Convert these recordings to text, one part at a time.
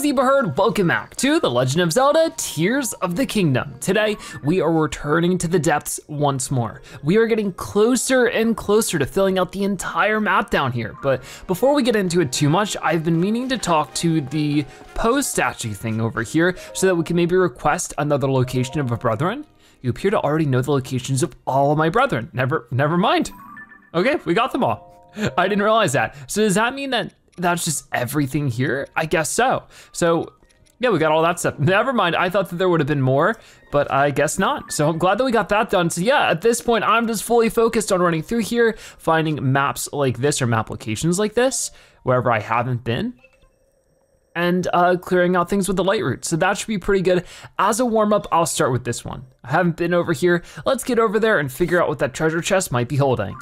Zebra Herd, welcome back to The Legend of Zelda Tears of the Kingdom. Today, we are returning to the depths once more. We are getting closer and closer to filling out the entire map down here. But before we get into it too much, I've been meaning to talk to the Poe statue thing over here so that we can maybe request another location of a brethren. You appear to already know the locations of all of my brethren. Never, never mind. Okay, we got them all. I didn't realize that. So does that mean that that's just everything here? I guess so. So yeah, we got all that stuff. Never mind, I thought that there would have been more, but I guess not. So I'm glad that we got that done. So yeah, at this point, I'm just fully focused on running through here, finding maps like this or map locations like this, wherever I haven't been, and uh, clearing out things with the light Lightroot. So that should be pretty good. As a warm up, I'll start with this one. I haven't been over here. Let's get over there and figure out what that treasure chest might be holding.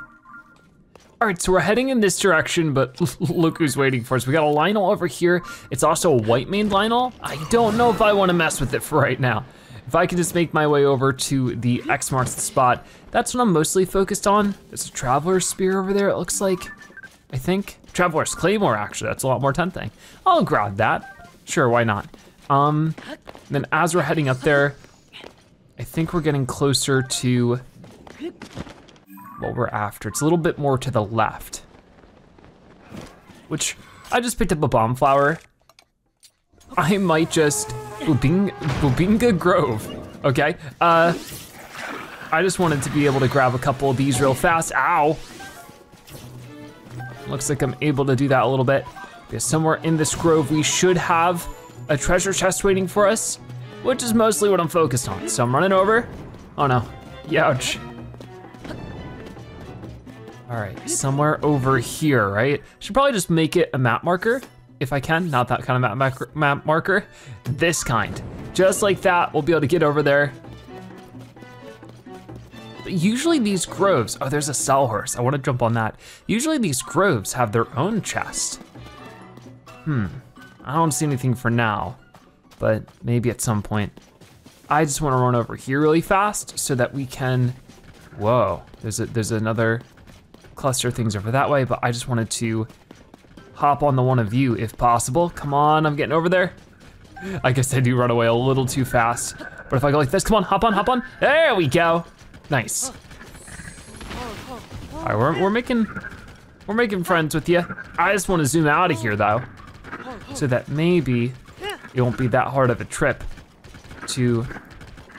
All right, so we're heading in this direction, but look who's waiting for us. We got a Lynel over here. It's also a white maned Lynel. I don't know if I wanna mess with it for right now. If I can just make my way over to the X marks the spot, that's what I'm mostly focused on. There's a Traveler's Spear over there, it looks like, I think. Traveler's Claymore, actually, that's a lot more tempting. I'll grab that, sure, why not? Um, then as we're heading up there, I think we're getting closer to what we're after. It's a little bit more to the left. Which, I just picked up a bomb flower. I might just, Bubing, Bubinga Grove, okay? Uh, I just wanted to be able to grab a couple of these real fast, ow. Looks like I'm able to do that a little bit. Because somewhere in this grove, we should have a treasure chest waiting for us, which is mostly what I'm focused on. So I'm running over. Oh no, youch. All right, somewhere over here, right? Should probably just make it a map marker if I can, not that kind of map, map marker, this kind. Just like that, we'll be able to get over there. But usually these groves, oh, there's a Sawhorse, I wanna jump on that. Usually these groves have their own chest. Hmm, I don't see anything for now, but maybe at some point. I just wanna run over here really fast so that we can, whoa, there's, a, there's another cluster things over that way, but I just wanted to hop on the one of you if possible. Come on, I'm getting over there. I guess I do run away a little too fast. But if I go like this, come on, hop on, hop on. There we go. Nice. All right, we're, we're making, we're making friends with you. I just want to zoom out of here though, so that maybe it won't be that hard of a trip to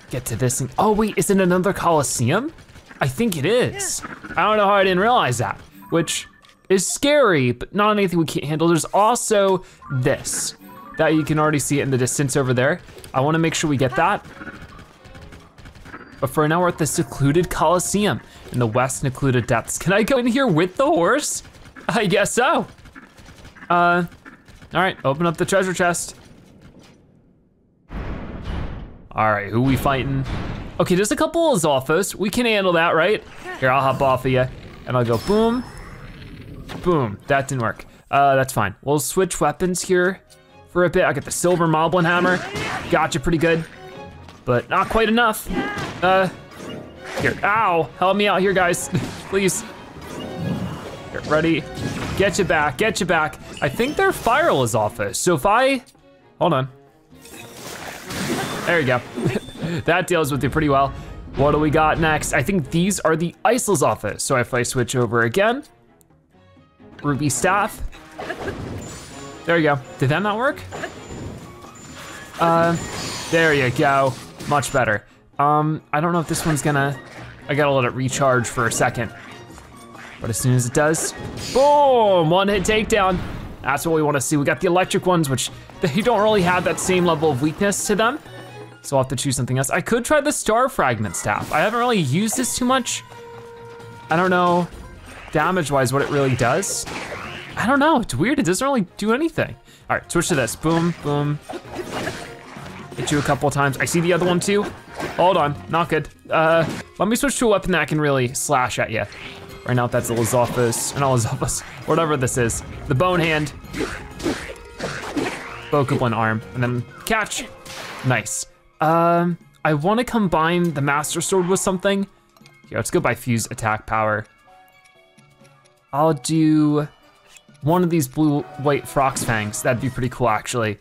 get to this thing. Oh wait, is it another Coliseum? I think it is. I don't know how I didn't realize that, which is scary, but not anything we can't handle. There's also this, that you can already see it in the distance over there. I wanna make sure we get that. But for now, we're at the secluded Coliseum in the West Necluded Depths. Can I go in here with the horse? I guess so. Uh, all right, open up the treasure chest. All right, who we fighting? Okay, just a couple of Zophos. We can handle that, right? Here, I'll hop off of you, and I'll go boom, boom. That didn't work. Uh, that's fine. We'll switch weapons here for a bit. I get the silver Moblin hammer. Gotcha pretty good, but not quite enough. Uh, here, ow, help me out here, guys, please. Here, ready, get you back, get you back. I think their fire Lizalfos, so if I, hold on. There you go. that deals with you pretty well. What do we got next? I think these are the ice Lizalfos. So if I switch over again, Ruby Staff. There you go. Did that not work? Uh, there you go. Much better. Um, I don't know if this one's gonna, I gotta let it recharge for a second. But as soon as it does, boom, one hit takedown. That's what we wanna see. We got the electric ones, which they don't really have that same level of weakness to them. So I'll have to choose something else. I could try the star fragment staff. I haven't really used this too much. I don't know, damage-wise, what it really does. I don't know, it's weird, it doesn't really do anything. All right, switch to this, boom, boom. Hit you a couple times. I see the other one too. Hold on, not good. Uh, let me switch to a weapon that can really slash at you. Right now, that's Lizalfos, and not Lizalfos, whatever this is. The Bone Hand. Bokoblin arm, and then catch. Nice. Um, I wanna combine the Master Sword with something. Here, let's go by Fuse Attack Power. I'll do one of these blue white Frox Fangs. That'd be pretty cool actually.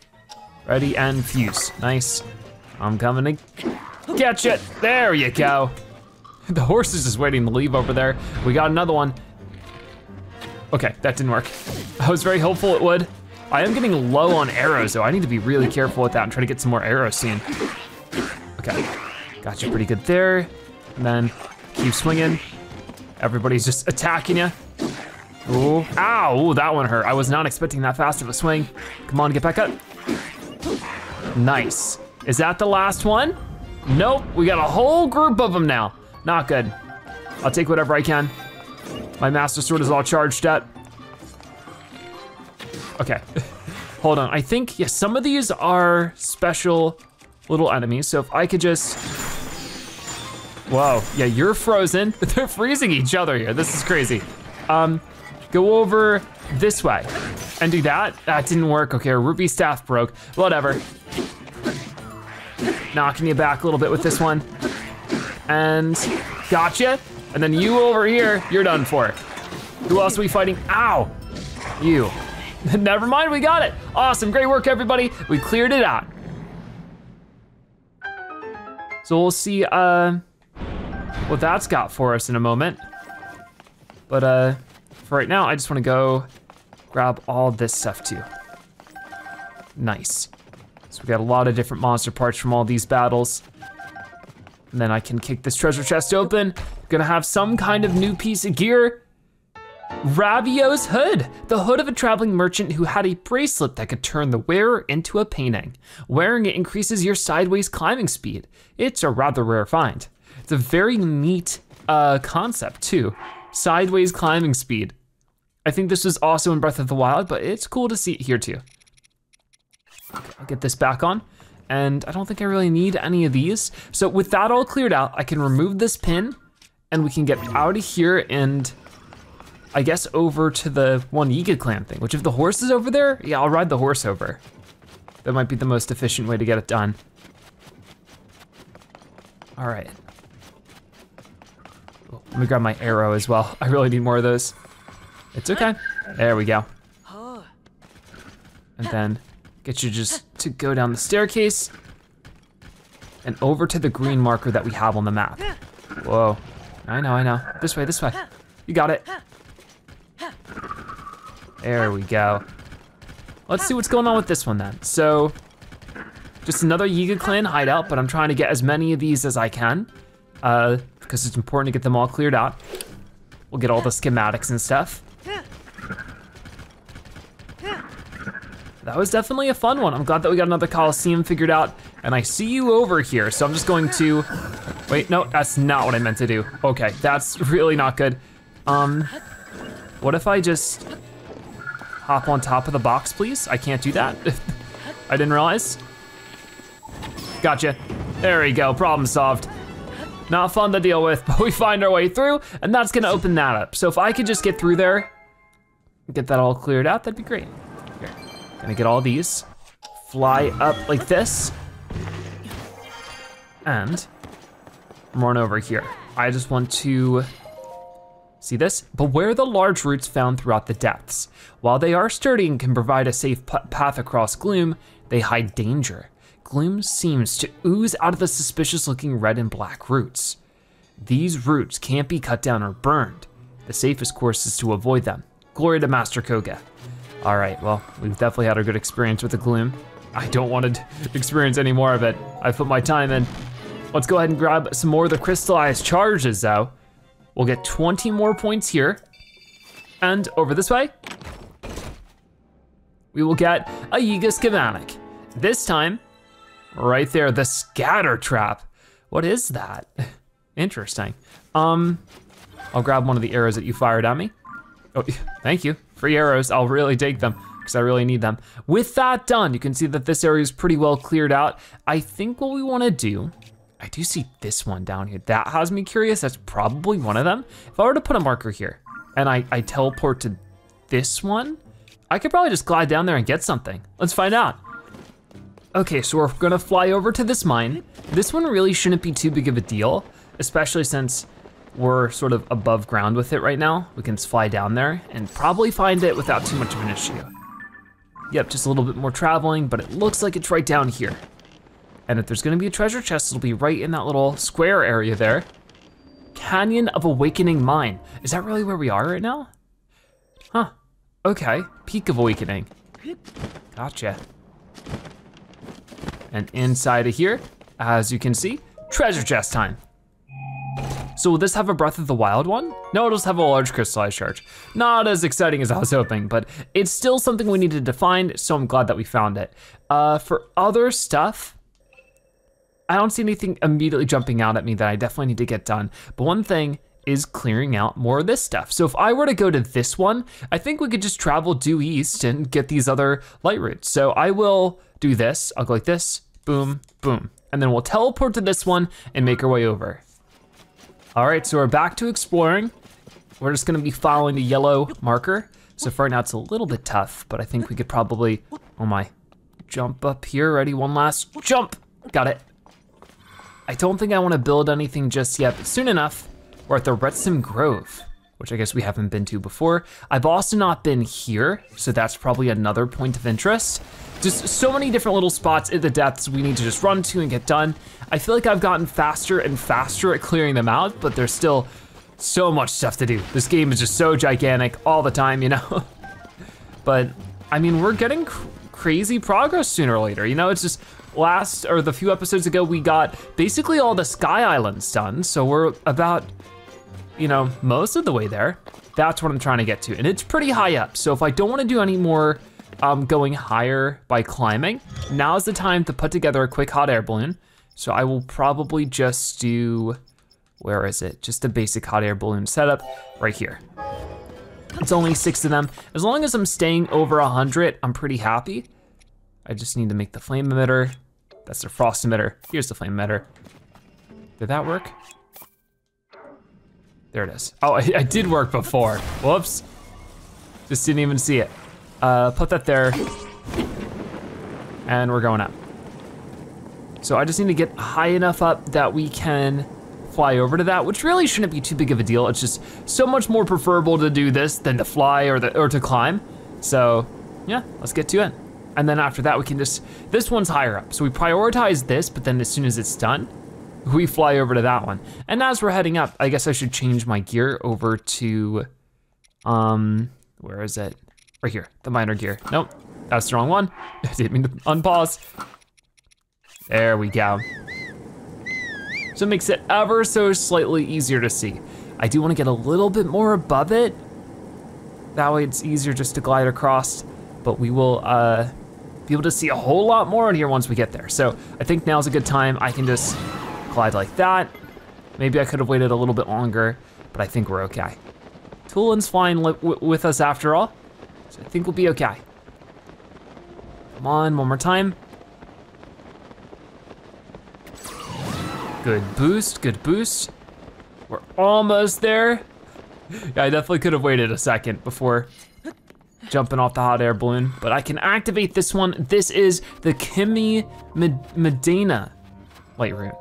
Ready and fuse, nice. I'm coming to catch it, there you go. The horse is just waiting to leave over there. We got another one. Okay, that didn't work. I was very hopeful it would. I am getting low on arrows though. I need to be really careful with that and try to get some more arrows soon. Okay, got you pretty good there. And then keep swinging. Everybody's just attacking you. Ooh, ow, Ooh, that one hurt. I was not expecting that fast of a swing. Come on, get back up. Nice. Is that the last one? Nope, we got a whole group of them now. Not good. I'll take whatever I can. My Master Sword is all charged up. Okay, hold on. I think, yes, some of these are special little enemies. So if I could just, whoa, yeah, you're frozen. They're freezing each other here. This is crazy. Um, go over this way and do that. That didn't work. Okay, our ruby staff broke. Whatever. Knocking you back a little bit with this one. And gotcha. And then you over here, you're done for. Who else are we fighting? Ow, you. Never mind, we got it. Awesome, great work everybody. We cleared it out. So we'll see uh, what that's got for us in a moment. But uh, for right now, I just wanna go grab all this stuff too. Nice. So we got a lot of different monster parts from all these battles. And then I can kick this treasure chest open. Gonna have some kind of new piece of gear. Ravio's hood, the hood of a traveling merchant who had a bracelet that could turn the wearer into a painting. Wearing it increases your sideways climbing speed. It's a rather rare find. It's a very neat uh, concept too, sideways climbing speed. I think this was also in Breath of the Wild, but it's cool to see it here too. Okay, I'll get this back on. And I don't think I really need any of these. So with that all cleared out, I can remove this pin and we can get out of here and I guess over to the one Yiga clan thing, which if the horse is over there, yeah, I'll ride the horse over. That might be the most efficient way to get it done. All right. Oh, let me grab my arrow as well. I really need more of those. It's okay. There we go. And then get you just to go down the staircase and over to the green marker that we have on the map. Whoa, I know, I know. This way, this way. You got it. There we go. Let's see what's going on with this one then. So, just another Yiga clan hideout, but I'm trying to get as many of these as I can uh, because it's important to get them all cleared out. We'll get all the schematics and stuff. That was definitely a fun one. I'm glad that we got another Coliseum figured out. And I see you over here, so I'm just going to, wait, no, that's not what I meant to do. Okay, that's really not good. Um, what if I just hop on top of the box, please? I can't do that. I didn't realize. Gotcha. There we go, problem solved. Not fun to deal with, but we find our way through, and that's gonna open that up. So if I could just get through there, get that all cleared out, that'd be great. Here, gonna get all these, fly up like this, and run over here. I just want to See this? Beware the large roots found throughout the depths. While they are sturdy and can provide a safe path across gloom, they hide danger. Gloom seems to ooze out of the suspicious looking red and black roots. These roots can't be cut down or burned. The safest course is to avoid them. Glory to Master Kohga. All right, well, we've definitely had a good experience with the gloom. I don't want to experience any more of it. I've put my time in. Let's go ahead and grab some more of the crystallized charges though. We'll get 20 more points here. And over this way, we will get a Yiga schematic. This time, right there, the scatter trap. What is that? Interesting. Um, I'll grab one of the arrows that you fired at me. Oh, thank you. Free arrows, I'll really take them because I really need them. With that done, you can see that this area is pretty well cleared out. I think what we wanna do I do see this one down here. That has me curious. That's probably one of them. If I were to put a marker here and I, I teleport to this one, I could probably just glide down there and get something. Let's find out. Okay, so we're gonna fly over to this mine. This one really shouldn't be too big of a deal, especially since we're sort of above ground with it right now. We can fly down there and probably find it without too much of an issue. Yep, just a little bit more traveling, but it looks like it's right down here. And if there's gonna be a treasure chest, it'll be right in that little square area there. Canyon of Awakening Mine. Is that really where we are right now? Huh, okay, Peak of Awakening. Gotcha. And inside of here, as you can see, treasure chest time. So will this have a Breath of the Wild one? No, it'll just have a large crystallized charge. Not as exciting as I was hoping, but it's still something we needed to find, so I'm glad that we found it. Uh, for other stuff, I don't see anything immediately jumping out at me that I definitely need to get done. But one thing is clearing out more of this stuff. So if I were to go to this one, I think we could just travel due east and get these other light roots. So I will do this, I'll go like this, boom, boom. And then we'll teleport to this one and make our way over. All right, so we're back to exploring. We're just gonna be following the yellow marker. So right now it's a little bit tough, but I think we could probably, oh my, jump up here, ready, one last jump. Got it. I don't think I wanna build anything just yet, but soon enough, we're at the Retsim Grove, which I guess we haven't been to before. I've also not been here, so that's probably another point of interest. Just so many different little spots in the depths we need to just run to and get done. I feel like I've gotten faster and faster at clearing them out, but there's still so much stuff to do. This game is just so gigantic all the time, you know? but I mean, we're getting cr crazy progress sooner or later. You know, it's just last, or the few episodes ago, we got basically all the Sky Islands done. So we're about, you know, most of the way there. That's what I'm trying to get to. And it's pretty high up. So if I don't wanna do any more um, going higher by climbing, now's the time to put together a quick hot air balloon. So I will probably just do, where is it? Just a basic hot air balloon setup right here. It's only six of them. As long as I'm staying over 100, I'm pretty happy. I just need to make the flame emitter. That's the frost emitter. Here's the flame emitter. Did that work? There it is. Oh, I, I did work before. Whoops. Just didn't even see it. Uh, put that there. And we're going up. So I just need to get high enough up that we can fly over to that, which really shouldn't be too big of a deal. It's just so much more preferable to do this than to fly or, the, or to climb. So yeah, let's get to it. And then after that, we can just, this one's higher up. So we prioritize this, but then as soon as it's done, we fly over to that one. And as we're heading up, I guess I should change my gear over to, um, where is it? Right here, the minor gear. Nope, that's the wrong one. I didn't mean to unpause. There we go. So it makes it ever so slightly easier to see. I do wanna get a little bit more above it. That way it's easier just to glide across, but we will uh, be able to see a whole lot more in here once we get there. So I think now's a good time. I can just glide like that. Maybe I could have waited a little bit longer, but I think we're okay. Tulin's flying with us after all, so I think we'll be okay. Come on, one more time. Good boost, good boost. We're almost there. Yeah, I definitely could have waited a second before jumping off the hot air balloon, but I can activate this one. This is the Kimi Medina light rune.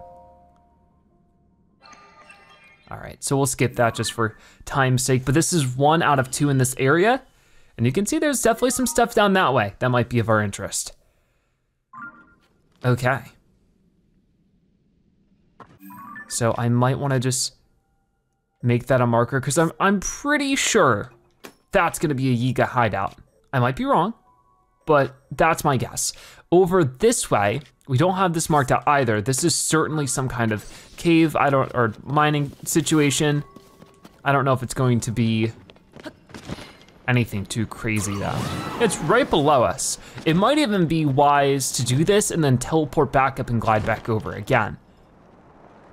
All right, so we'll skip that just for time's sake, but this is one out of two in this area. And you can see there's definitely some stuff down that way that might be of our interest. Okay. So I might wanna just make that a marker because I'm, I'm pretty sure that's gonna be a Yiga hideout. I might be wrong, but that's my guess. Over this way, we don't have this marked out either. This is certainly some kind of cave, I don't, or mining situation. I don't know if it's going to be anything too crazy though. It's right below us. It might even be wise to do this and then teleport back up and glide back over again.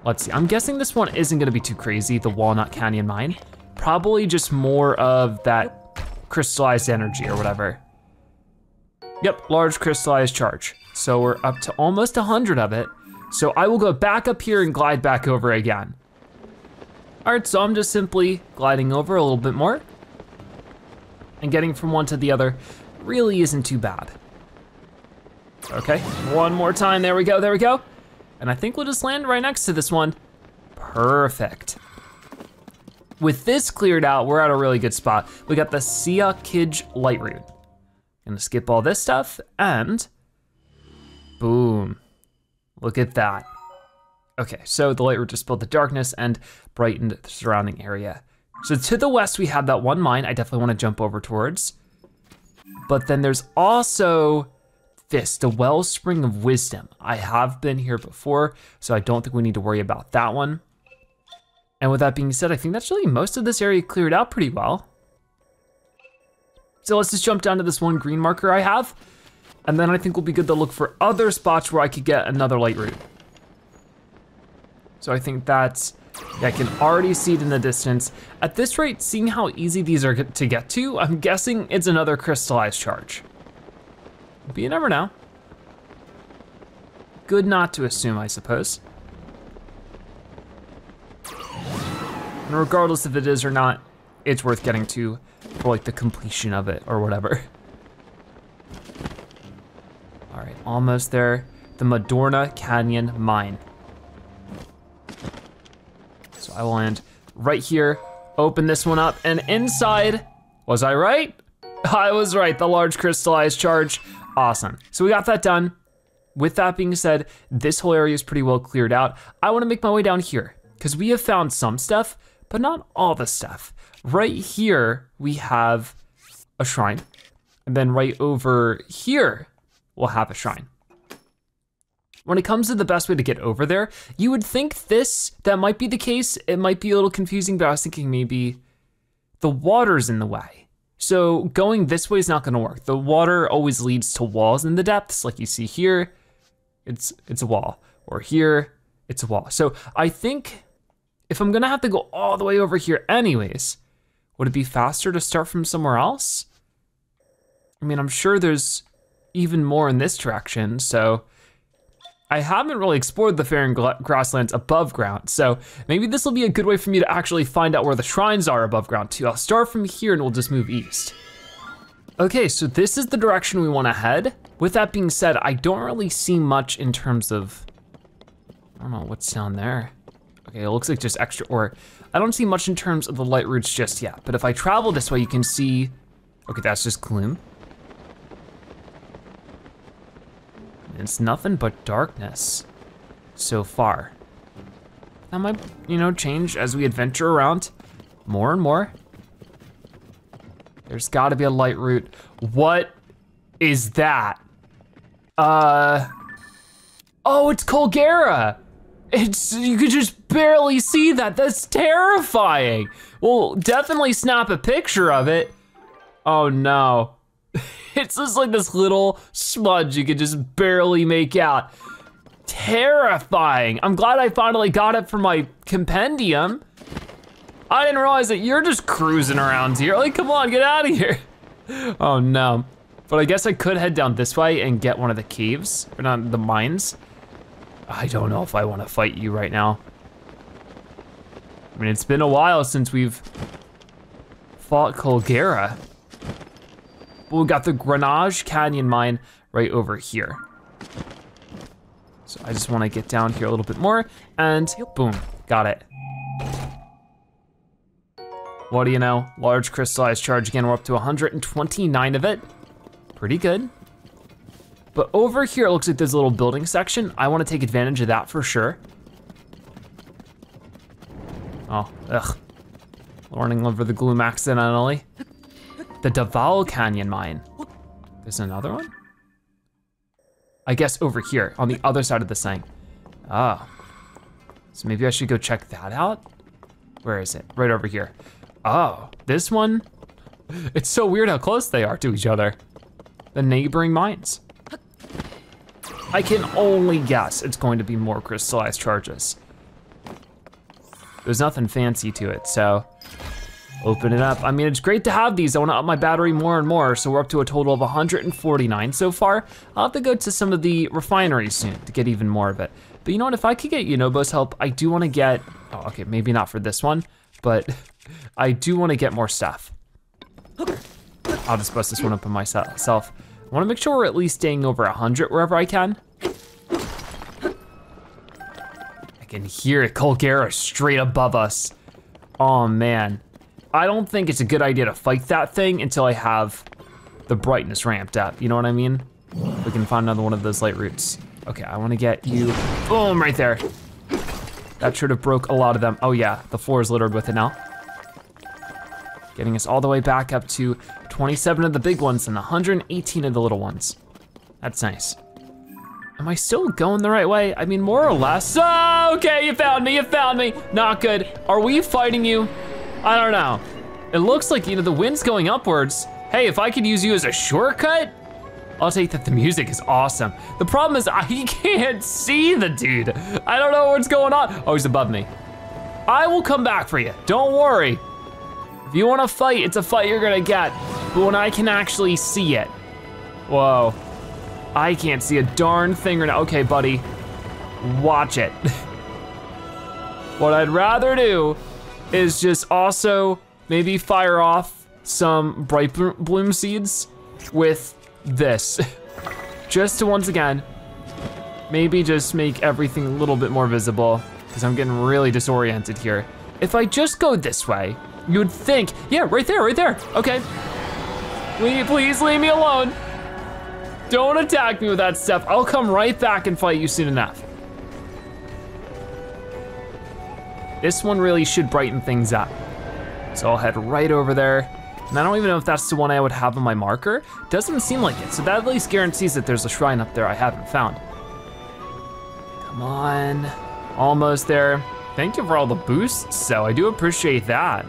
Let's see, I'm guessing this one isn't gonna be too crazy, the Walnut Canyon mine. Probably just more of that crystallized energy or whatever. Yep, large crystallized charge. So we're up to almost 100 of it. So I will go back up here and glide back over again. All right, so I'm just simply gliding over a little bit more and getting from one to the other really isn't too bad. Okay, one more time, there we go, there we go. And I think we'll just land right next to this one. Perfect. With this cleared out, we're at a really good spot. We got the Sia Kij light rune. Gonna skip all this stuff and boom. Look at that. Okay, so the light root dispelled the darkness and brightened the surrounding area. So to the west, we have that one mine I definitely wanna jump over towards. But then there's also this, the Wellspring of Wisdom. I have been here before, so I don't think we need to worry about that one. And with that being said, I think that's really most of this area cleared out pretty well. So let's just jump down to this one green marker I have. And then I think we'll be good to look for other spots where I could get another light root. So I think that's, yeah, I can already see it in the distance. At this rate, seeing how easy these are to get to, I'm guessing it's another crystallized charge. But you never know. Good not to assume, I suppose. And regardless if it is or not, it's worth getting to for like the completion of it or whatever. All right, almost there. The Madorna Canyon Mine. So I will land right here, open this one up, and inside, was I right? I was right, the large crystallized charge. Awesome, so we got that done. With that being said, this whole area is pretty well cleared out. I wanna make my way down here, because we have found some stuff, but not all the stuff. Right here, we have a shrine. And then right over here, we'll have a shrine. When it comes to the best way to get over there, you would think this, that might be the case. It might be a little confusing, but I was thinking maybe the water's in the way. So going this way is not gonna work. The water always leads to walls in the depths, like you see here, it's, it's a wall. Or here, it's a wall. So I think if I'm gonna have to go all the way over here anyways, would it be faster to start from somewhere else? I mean, I'm sure there's even more in this direction, so I haven't really explored the Faron grasslands above ground, so maybe this will be a good way for me to actually find out where the shrines are above ground too. I'll start from here and we'll just move east. Okay, so this is the direction we wanna head. With that being said, I don't really see much in terms of, I don't know what's down there. Okay, it looks like just extra ore. I don't see much in terms of the light roots just yet, but if I travel this way, you can see, okay, that's just gloom. It's nothing but darkness so far. That might, you know, change as we adventure around more and more. There's gotta be a light root. What is that? Uh, oh, it's Colgera. It's, you could just barely see that. That's terrifying. Well, definitely snap a picture of it. Oh no. It's just like this little smudge you could just barely make out. Terrifying. I'm glad I finally got it for my compendium. I didn't realize that you're just cruising around here. Like, come on, get out of here. Oh no. But I guess I could head down this way and get one of the caves, or not the mines. I don't know if I want to fight you right now. I mean, it's been a while since we've fought Colgera. But we got the Granage Canyon mine right over here. So I just wanna get down here a little bit more and boom, got it. What do you know? Large crystallized charge again, we're up to 129 of it. Pretty good. But over here, it looks like there's a little building section. I wanna take advantage of that for sure. Oh, ugh. Learning over the gloom accidentally. The Daval Canyon mine. There's another one? I guess over here, on the other side of the thing. Ah. So maybe I should go check that out? Where is it? Right over here. Oh, this one? It's so weird how close they are to each other. The neighboring mines. I can only guess it's going to be more crystallized charges. There's nothing fancy to it, so open it up. I mean, it's great to have these. I wanna up my battery more and more, so we're up to a total of 149 so far. I'll have to go to some of the refineries soon to get even more of it. But you know what, if I could get Yunobo's help, I do wanna get, oh, okay, maybe not for this one, but I do wanna get more stuff. I'll just bust this one up on myself. I wanna make sure we're at least staying over 100 wherever I can. I can hear it, Colgera straight above us. Oh man. I don't think it's a good idea to fight that thing until I have the brightness ramped up, you know what I mean? We can find another one of those light roots. Okay, I wanna get you, boom, right there. That should have broke a lot of them. Oh yeah, the floor is littered with it now. Getting us all the way back up to 27 of the big ones and 118 of the little ones. That's nice. Am I still going the right way? I mean, more or less. Oh, okay, you found me, you found me. Not good. Are we fighting you? I don't know. It looks like, you know, the wind's going upwards. Hey, if I could use you as a shortcut, I'll take that the music is awesome. The problem is I can't see the dude. I don't know what's going on. Oh, he's above me. I will come back for you, don't worry. If you wanna fight, it's a fight you're gonna get. But when I can actually see it. Whoa. I can't see a darn thing right now. Okay, buddy, watch it. what I'd rather do is just also maybe fire off some bright bloom seeds with this. just to once again, maybe just make everything a little bit more visible because I'm getting really disoriented here. If I just go this way, you'd think, yeah, right there, right there, okay. Please, please leave me alone. Don't attack me with that stuff. I'll come right back and fight you soon enough. This one really should brighten things up. So I'll head right over there. And I don't even know if that's the one I would have on my marker. Doesn't seem like it, so that at least guarantees that there's a shrine up there I haven't found. Come on, almost there. Thank you for all the boosts, so I do appreciate that.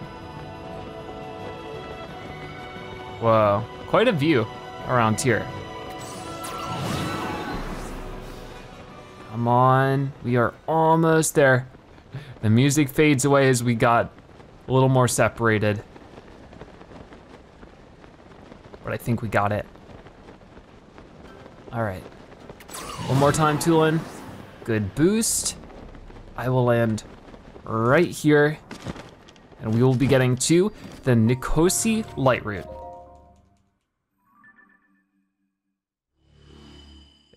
Whoa, quite a view around here. Come on, we are almost there. The music fades away as we got a little more separated. But I think we got it. All right, one more time, Tulin. Good boost. I will land right here and we will be getting to the Nikosi Light Root.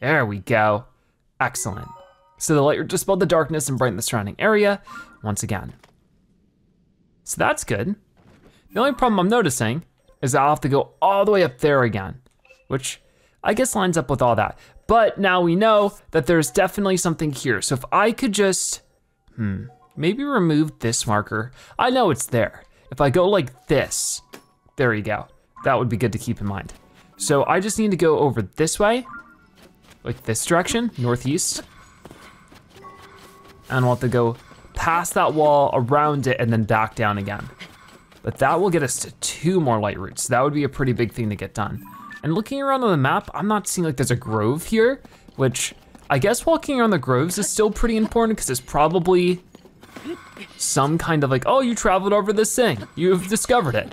There we go. Excellent. So the light dispelled the darkness and brightened the surrounding area once again. So that's good. The only problem I'm noticing is I'll have to go all the way up there again, which I guess lines up with all that. But now we know that there's definitely something here. So if I could just, hmm, maybe remove this marker. I know it's there. If I go like this, there you go. That would be good to keep in mind. So I just need to go over this way like this direction, northeast. And we'll have to go past that wall, around it, and then back down again. But that will get us to two more light roots. That would be a pretty big thing to get done. And looking around on the map, I'm not seeing like there's a grove here, which I guess walking around the groves is still pretty important because it's probably some kind of like, oh, you traveled over this thing. You've discovered it.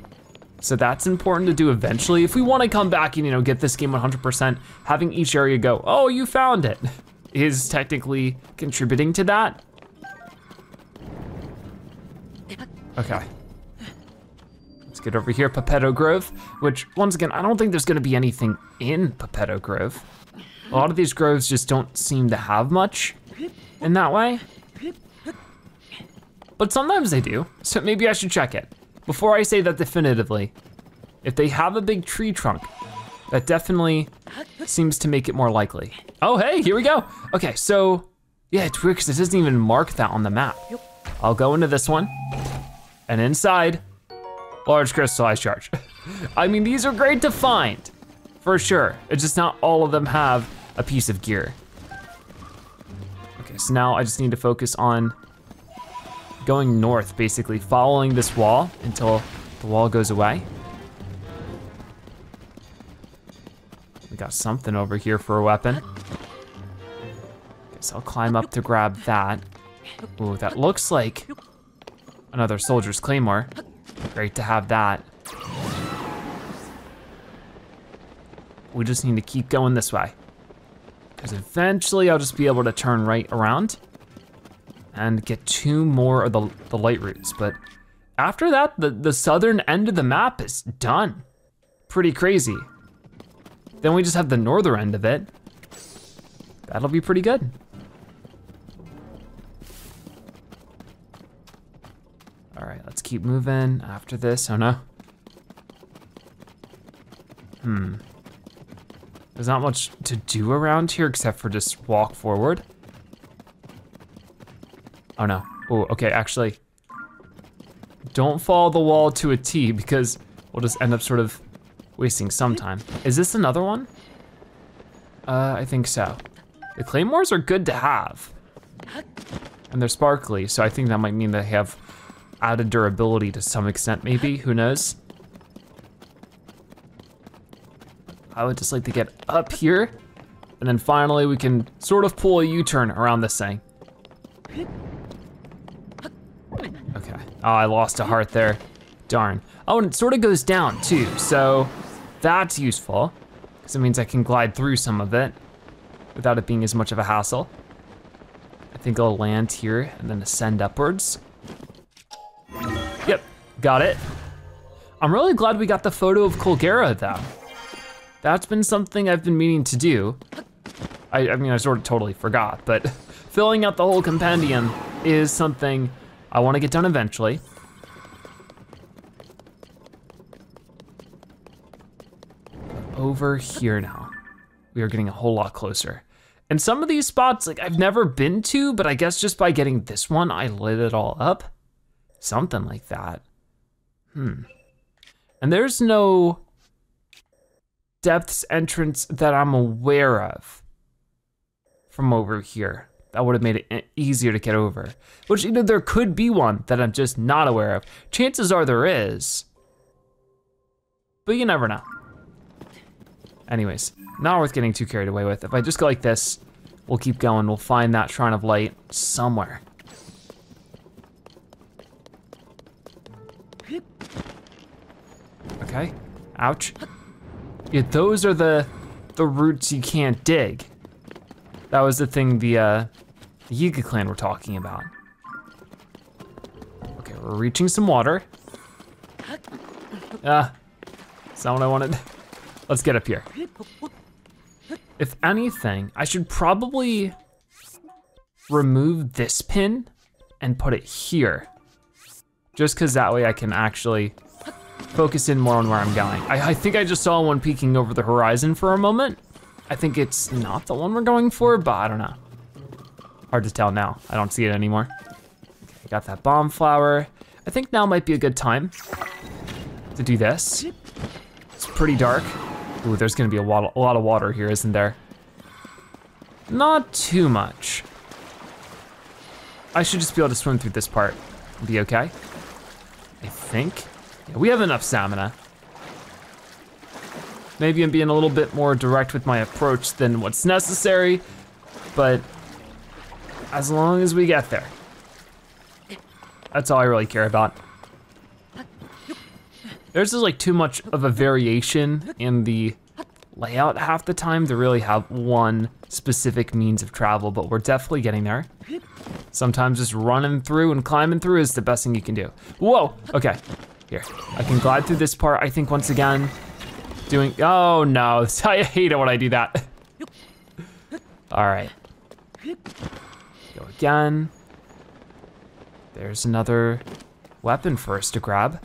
So that's important to do eventually. If we wanna come back and you know get this game 100%, having each area go, oh, you found it, is technically contributing to that. Okay. Let's get over here, Pepetto Grove, which once again, I don't think there's gonna be anything in Pepetto Grove. A lot of these groves just don't seem to have much in that way. But sometimes they do, so maybe I should check it. Before I say that definitively, if they have a big tree trunk, that definitely seems to make it more likely. Oh, hey, here we go. Okay, so, yeah, it's weird because it doesn't even mark that on the map. I'll go into this one, and inside, large crystallized charge. I mean, these are great to find, for sure. It's just not all of them have a piece of gear. Okay, so now I just need to focus on going north, basically, following this wall until the wall goes away. We got something over here for a weapon. Guess I'll climb up to grab that. Ooh, that looks like another soldier's claymore. Great to have that. We just need to keep going this way. Because eventually I'll just be able to turn right around and get two more of the, the light roots. But after that, the, the southern end of the map is done. Pretty crazy. Then we just have the northern end of it. That'll be pretty good. All right, let's keep moving after this, oh no. Hmm. There's not much to do around here except for just walk forward. Oh no. Oh, okay, actually. Don't follow the wall to a T because we'll just end up sort of wasting some time. Is this another one? Uh, I think so. The claymores are good to have. And they're sparkly, so I think that might mean they have added durability to some extent maybe, who knows? I would just like to get up here, and then finally we can sort of pull a U-turn around this thing. Okay, oh, I lost a heart there, darn. Oh, and it sort of goes down too, so that's useful, because it means I can glide through some of it without it being as much of a hassle. I think I'll land here and then ascend upwards. Yep, got it. I'm really glad we got the photo of Colgera though. That's been something I've been meaning to do. I, I mean, I sort of totally forgot, but filling out the whole compendium is something I wanna get done eventually. Over here now, we are getting a whole lot closer. And some of these spots, like I've never been to, but I guess just by getting this one, I lit it all up. Something like that. Hmm. And there's no depths entrance that I'm aware of from over here. That would have made it easier to get over. Which, you know, there could be one that I'm just not aware of. Chances are there is, but you never know. Anyways, not worth getting too carried away with. If I just go like this, we'll keep going. We'll find that shrine of light somewhere. Okay, ouch. Yeah, those are the the roots you can't dig. That was the thing the, uh, the Yiga clan were talking about. Okay, we're reaching some water. Ah, that's not what I wanted. Let's get up here. If anything, I should probably remove this pin and put it here. Just cause that way I can actually focus in more on where I'm going. I, I think I just saw one peeking over the horizon for a moment. I think it's not the one we're going for, but I don't know. Hard to tell now. I don't see it anymore. Okay, got that bomb flower. I think now might be a good time to do this. It's pretty dark. Ooh, there's gonna be a lot, a lot of water here, isn't there? Not too much. I should just be able to swim through this part be okay. I think. Yeah, we have enough stamina. Maybe I'm being a little bit more direct with my approach than what's necessary, but as long as we get there, that's all I really care about. There's just like too much of a variation in the layout half the time to really have one specific means of travel, but we're definitely getting there. Sometimes just running through and climbing through is the best thing you can do. Whoa, okay, here. I can glide through this part, I think once again. Doing, oh no, I hate it when I do that. All right, again. There's another weapon for us to grab.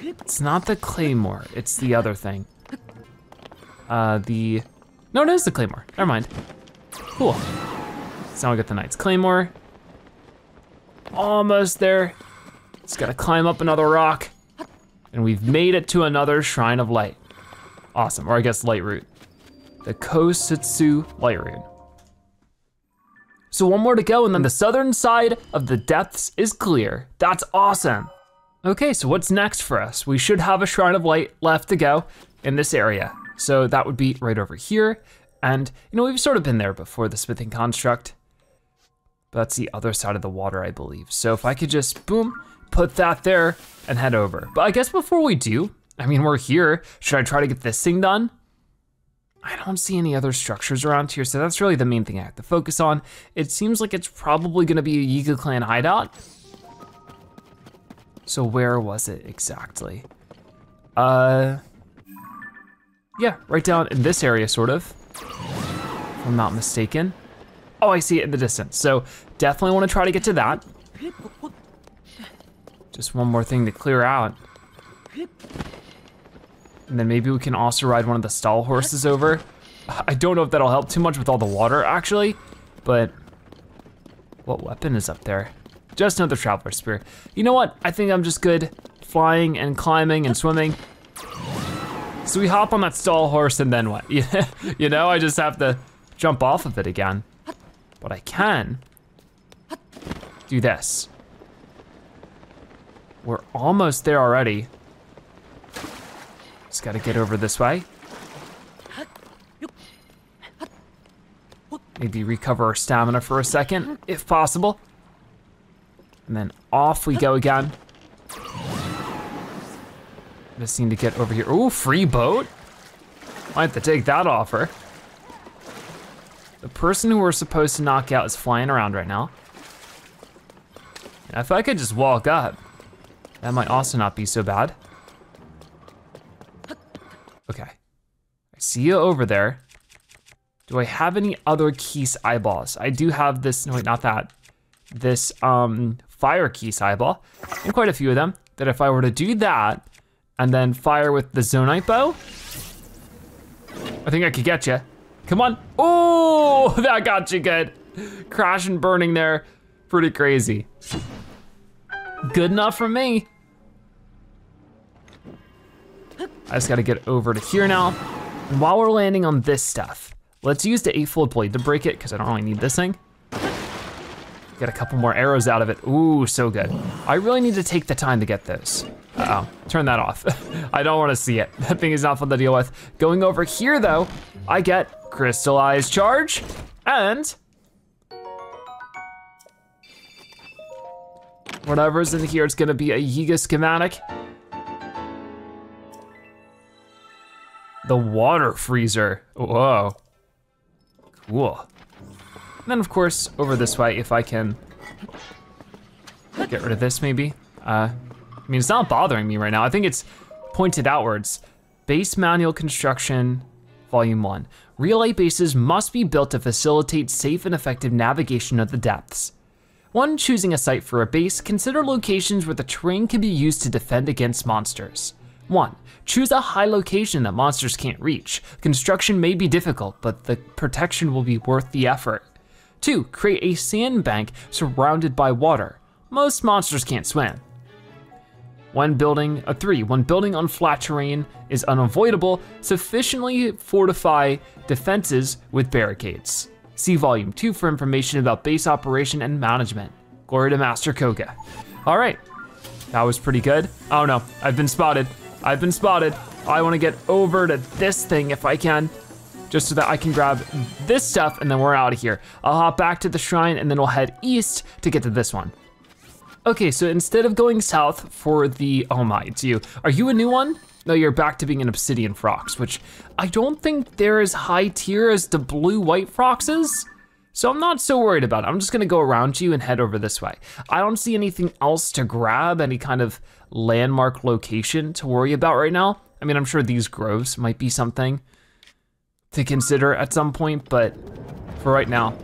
It's not the claymore, it's the other thing. Uh, the, no, it is the claymore, never mind. Cool. So now we got the knight's claymore. Almost there. Just gotta climb up another rock. And we've made it to another shrine of light. Awesome, or I guess light root. The Kosutsu light root. So one more to go and then the southern side of the depths is clear. That's awesome. Okay, so what's next for us? We should have a Shrine of Light left to go in this area. So that would be right over here. And you know, we've sort of been there before, the smithing construct. But that's the other side of the water, I believe. So if I could just, boom, put that there and head over. But I guess before we do, I mean, we're here. Should I try to get this thing done? I don't see any other structures around here, so that's really the main thing I have to focus on. It seems like it's probably gonna be a Yiga clan hideout. So where was it exactly? Uh, yeah, right down in this area, sort of, if I'm not mistaken. Oh, I see it in the distance. So definitely wanna try to get to that. Just one more thing to clear out. And then maybe we can also ride one of the Stalhorses over. I don't know if that'll help too much with all the water actually, but what weapon is up there? Just another traveler spear. You know what? I think I'm just good flying and climbing and swimming. So we hop on that Stalhorse and then what? you know, I just have to jump off of it again. But I can do this. We're almost there already. Just gotta get over this way. Maybe recover our stamina for a second, if possible. And then off we go again. Just need to get over here. Ooh, free boat. Might have to take that offer. The person who we're supposed to knock out is flying around right now. If I could just walk up, that might also not be so bad. Okay, I see you over there. Do I have any other Keese eyeballs? I do have this, no wait, not that. This um, fire Keese eyeball, and quite a few of them, that if I were to do that, and then fire with the Zonaite bow, I think I could get you. Come on. Oh, that got you good. Crash and burning there, pretty crazy. Good enough for me. I just gotta get over to here now. And while we're landing on this stuff, let's use the eightfold blade to break it because I don't really need this thing. Get a couple more arrows out of it. Ooh, so good. I really need to take the time to get those. Uh oh turn that off. I don't wanna see it. That thing is not fun to deal with. Going over here though, I get crystallized charge and whatever's in here, it's gonna be a Yiga schematic. The water freezer, whoa. Cool. And then of course, over this way, if I can get rid of this maybe. Uh, I mean, it's not bothering me right now. I think it's pointed outwards. Base manual construction, volume one. Relay bases must be built to facilitate safe and effective navigation of the depths. When choosing a site for a base, consider locations where the terrain can be used to defend against monsters. 1. Choose a high location that monsters can't reach. Construction may be difficult, but the protection will be worth the effort. 2. Create a sandbank surrounded by water. Most monsters can't swim. When building, a 3. When building on flat terrain is unavoidable, sufficiently fortify defenses with barricades. See volume 2 for information about base operation and management. Glory to Master Kohga. All right, that was pretty good. Oh no, I've been spotted. I've been spotted. I wanna get over to this thing if I can, just so that I can grab this stuff and then we're out of here. I'll hop back to the shrine and then we'll head east to get to this one. Okay, so instead of going south for the, oh my, it's you. Are you a new one? No, you're back to being an obsidian frox, which I don't think they're as high tier as the blue white froxes. So I'm not so worried about it. I'm just gonna go around you and head over this way. I don't see anything else to grab, any kind of landmark location to worry about right now. I mean, I'm sure these groves might be something to consider at some point, but for right now,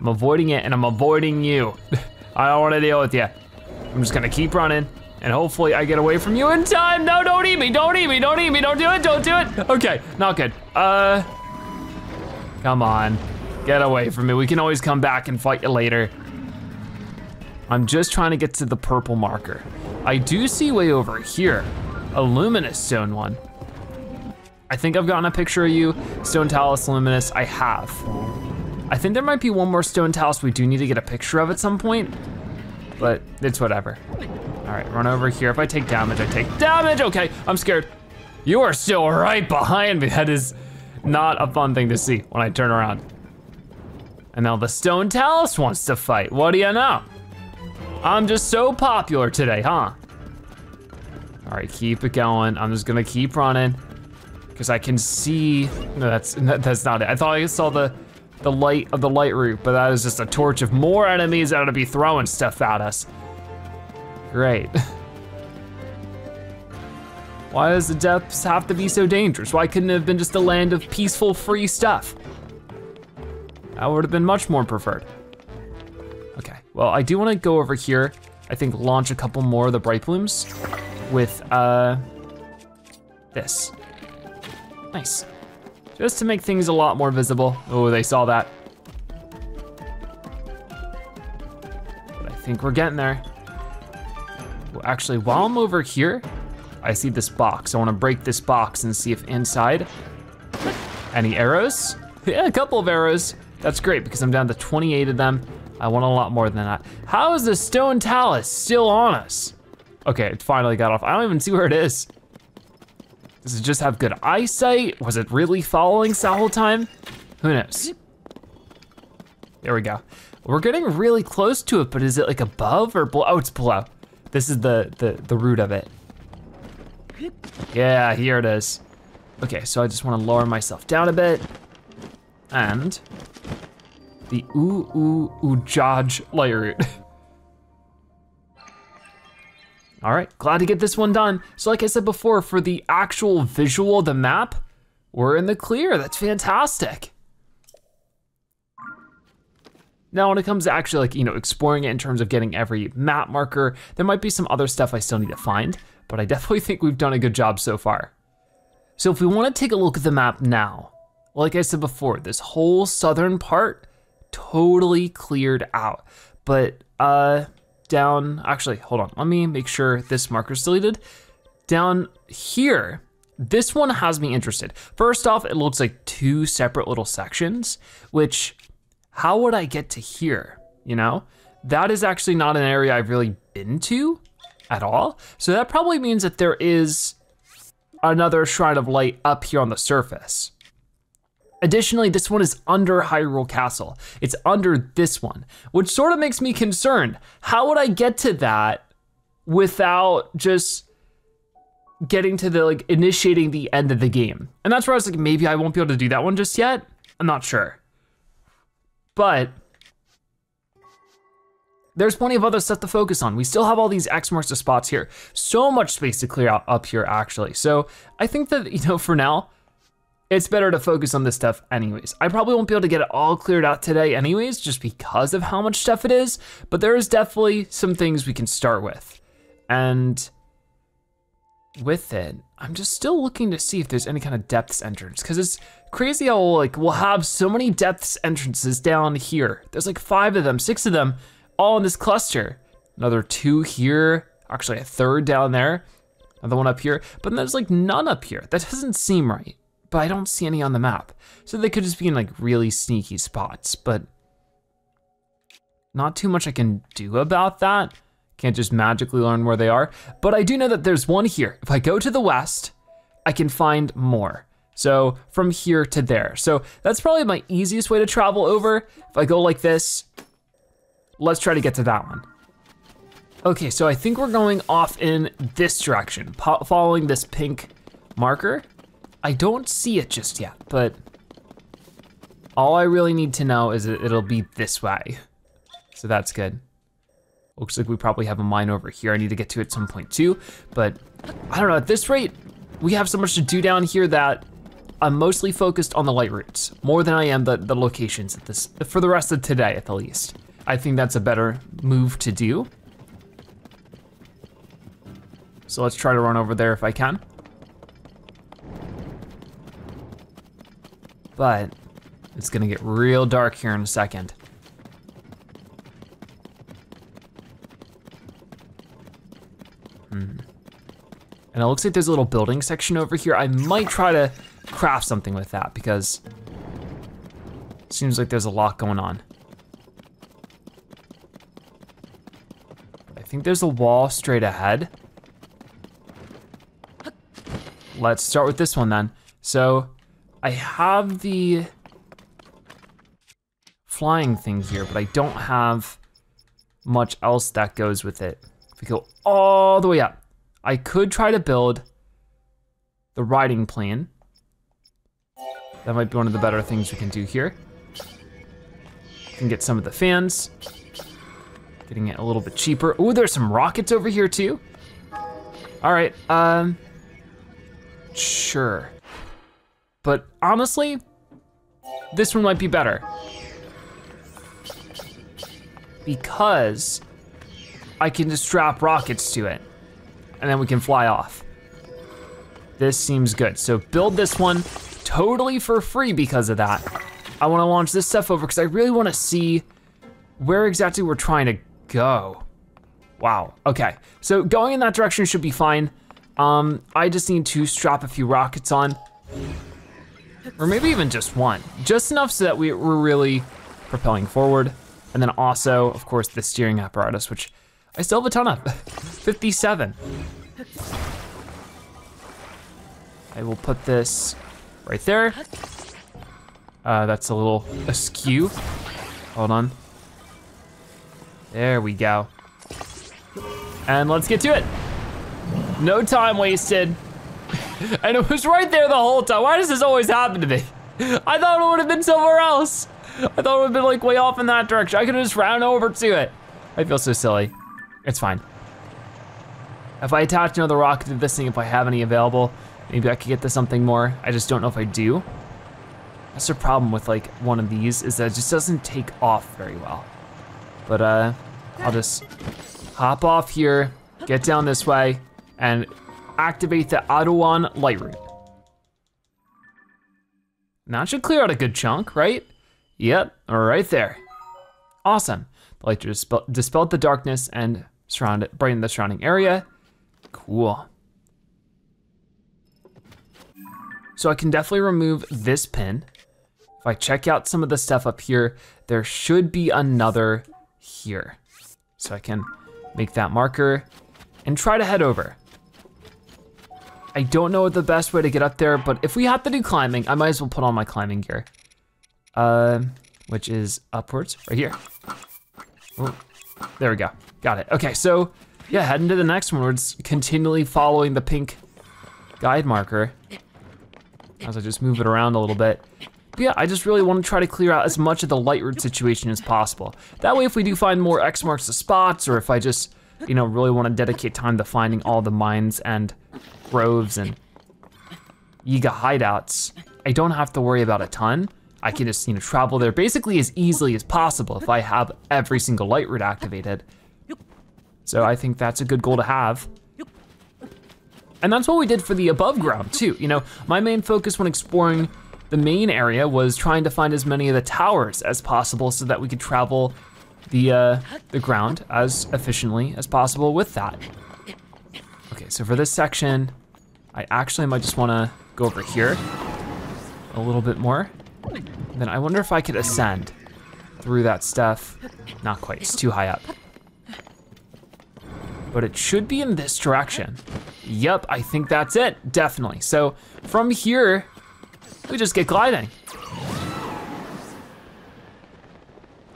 I'm avoiding it and I'm avoiding you. I don't wanna deal with you. I'm just gonna keep running and hopefully I get away from you in time. No, don't eat me, don't eat me, don't eat me, don't do it, don't do it. Okay, not good. Uh, come on, get away from me. We can always come back and fight you later. I'm just trying to get to the purple marker. I do see way over here, a luminous stone one. I think I've gotten a picture of you, Stone Talus Luminous, I have. I think there might be one more Stone Talus we do need to get a picture of at some point, but it's whatever. All right, run over here. If I take damage, I take damage. Okay, I'm scared. You are still right behind me. That is not a fun thing to see when I turn around. And now the Stone Talus wants to fight. What do you know? I'm just so popular today, huh? All right, keep it going. I'm just gonna keep running because I can see, no, that's, that's not it. I thought I saw the, the light of the Lightroot, but that is just a torch of more enemies that are to be throwing stuff at us. Great. Why does the depths have to be so dangerous? Why couldn't it have been just a land of peaceful, free stuff? That would have been much more preferred. Okay, well, I do wanna go over here, I think launch a couple more of the bright blooms with uh, this. Nice. Just to make things a lot more visible. Oh, they saw that. But I think we're getting there. Well, actually, while I'm over here, I see this box. I wanna break this box and see if inside, any arrows? Yeah, a couple of arrows. That's great because I'm down to 28 of them. I want a lot more than that. How is the stone talus still on us? Okay, it finally got off. I don't even see where it is. Does it just have good eyesight? Was it really following us the whole time? Who knows? There we go. We're getting really close to it, but is it like above or below? Oh, it's below. This is the, the, the root of it. Yeah, here it is. Okay, so I just wanna lower myself down a bit. And the Ooh Ooh Ujaj layer root. All right, glad to get this one done. So like I said before, for the actual visual of the map, we're in the clear, that's fantastic. Now when it comes to actually like, you know, exploring it in terms of getting every map marker, there might be some other stuff I still need to find, but I definitely think we've done a good job so far. So if we wanna take a look at the map now, like I said before, this whole southern part, totally cleared out. But uh, down, actually, hold on, let me make sure this marker's deleted. Down here, this one has me interested. First off, it looks like two separate little sections, which, how would I get to here, you know? That is actually not an area I've really been to at all. So that probably means that there is another Shrine of Light up here on the surface. Additionally, this one is under Hyrule Castle. It's under this one, which sort of makes me concerned. How would I get to that without just getting to the, like, initiating the end of the game? And that's where I was like, maybe I won't be able to do that one just yet. I'm not sure. But there's plenty of other stuff to focus on. We still have all these X marks the spots here. So much space to clear out up here, actually. So I think that, you know, for now, it's better to focus on this stuff anyways. I probably won't be able to get it all cleared out today anyways, just because of how much stuff it is, but there is definitely some things we can start with. And with it, I'm just still looking to see if there's any kind of depths entrance, because it's crazy how like we'll have so many depths entrances down here. There's like five of them, six of them, all in this cluster. Another two here, actually a third down there, another one up here, but there's like none up here. That doesn't seem right but I don't see any on the map. So they could just be in like really sneaky spots, but not too much I can do about that. Can't just magically learn where they are. But I do know that there's one here. If I go to the west, I can find more. So from here to there. So that's probably my easiest way to travel over. If I go like this, let's try to get to that one. Okay, so I think we're going off in this direction, following this pink marker. I don't see it just yet, but all I really need to know is that it'll be this way. So that's good. Looks like we probably have a mine over here. I need to get to at some point too, but I don't know, at this rate, we have so much to do down here that I'm mostly focused on the light roots, more than I am the, the locations at this, for the rest of today at the least. I think that's a better move to do. So let's try to run over there if I can. But it's gonna get real dark here in a second. Hmm. And it looks like there's a little building section over here. I might try to craft something with that because it seems like there's a lot going on. I think there's a wall straight ahead. Let's start with this one then. So I have the flying thing here, but I don't have much else that goes with it. If we go all the way up, I could try to build the riding plane. That might be one of the better things we can do here. Can get some of the fans. Getting it a little bit cheaper. Ooh, there's some rockets over here too. All right, um, sure. But honestly, this one might be better. Because I can just strap rockets to it and then we can fly off. This seems good. So build this one totally for free because of that. I wanna launch this stuff over because I really wanna see where exactly we're trying to go. Wow, okay. So going in that direction should be fine. Um, I just need to strap a few rockets on. Or maybe even just one. Just enough so that we, we're really propelling forward. And then also, of course, the steering apparatus, which I still have a ton of, 57. I will put this right there. Uh, that's a little askew. Hold on. There we go. And let's get to it. No time wasted. and it was right there the whole time. Why does this always happen to me? I thought it would have been somewhere else. I thought it would have been like way off in that direction. I could have just ran over to it. I feel so silly. It's fine. If I attach another rocket to this thing, if I have any available, maybe I could get to something more. I just don't know if I do. That's the problem with like one of these is that it just doesn't take off very well. But uh, I'll just hop off here, get down this way, and activate the Atuan Lightroot. Now should clear out a good chunk, right? Yep, right there. Awesome. The light dispel dispelled the darkness and surrounded, brightened the surrounding area. Cool. So I can definitely remove this pin. If I check out some of the stuff up here, there should be another here. So I can make that marker and try to head over. I don't know the best way to get up there, but if we have to do climbing, I might as well put on my climbing gear. Uh, which is upwards, right here. Ooh, there we go, got it. Okay, so yeah, heading to the next one, we're just continually following the pink guide marker as I just move it around a little bit. But yeah, I just really want to try to clear out as much of the Lightroot situation as possible. That way, if we do find more X marks the spots, or if I just, you know, really want to dedicate time to finding all the mines and groves and Yiga hideouts, I don't have to worry about a ton. I can just, you know, travel there basically as easily as possible if I have every single Lightroot activated. So I think that's a good goal to have. And that's what we did for the above ground too. You know, my main focus when exploring the main area was trying to find as many of the towers as possible so that we could travel the, uh, the ground as efficiently as possible with that. Okay, so for this section, I actually might just wanna go over here a little bit more. And then I wonder if I could ascend through that stuff. Not quite, it's too high up. But it should be in this direction. Yep, I think that's it, definitely. So from here, we just get gliding.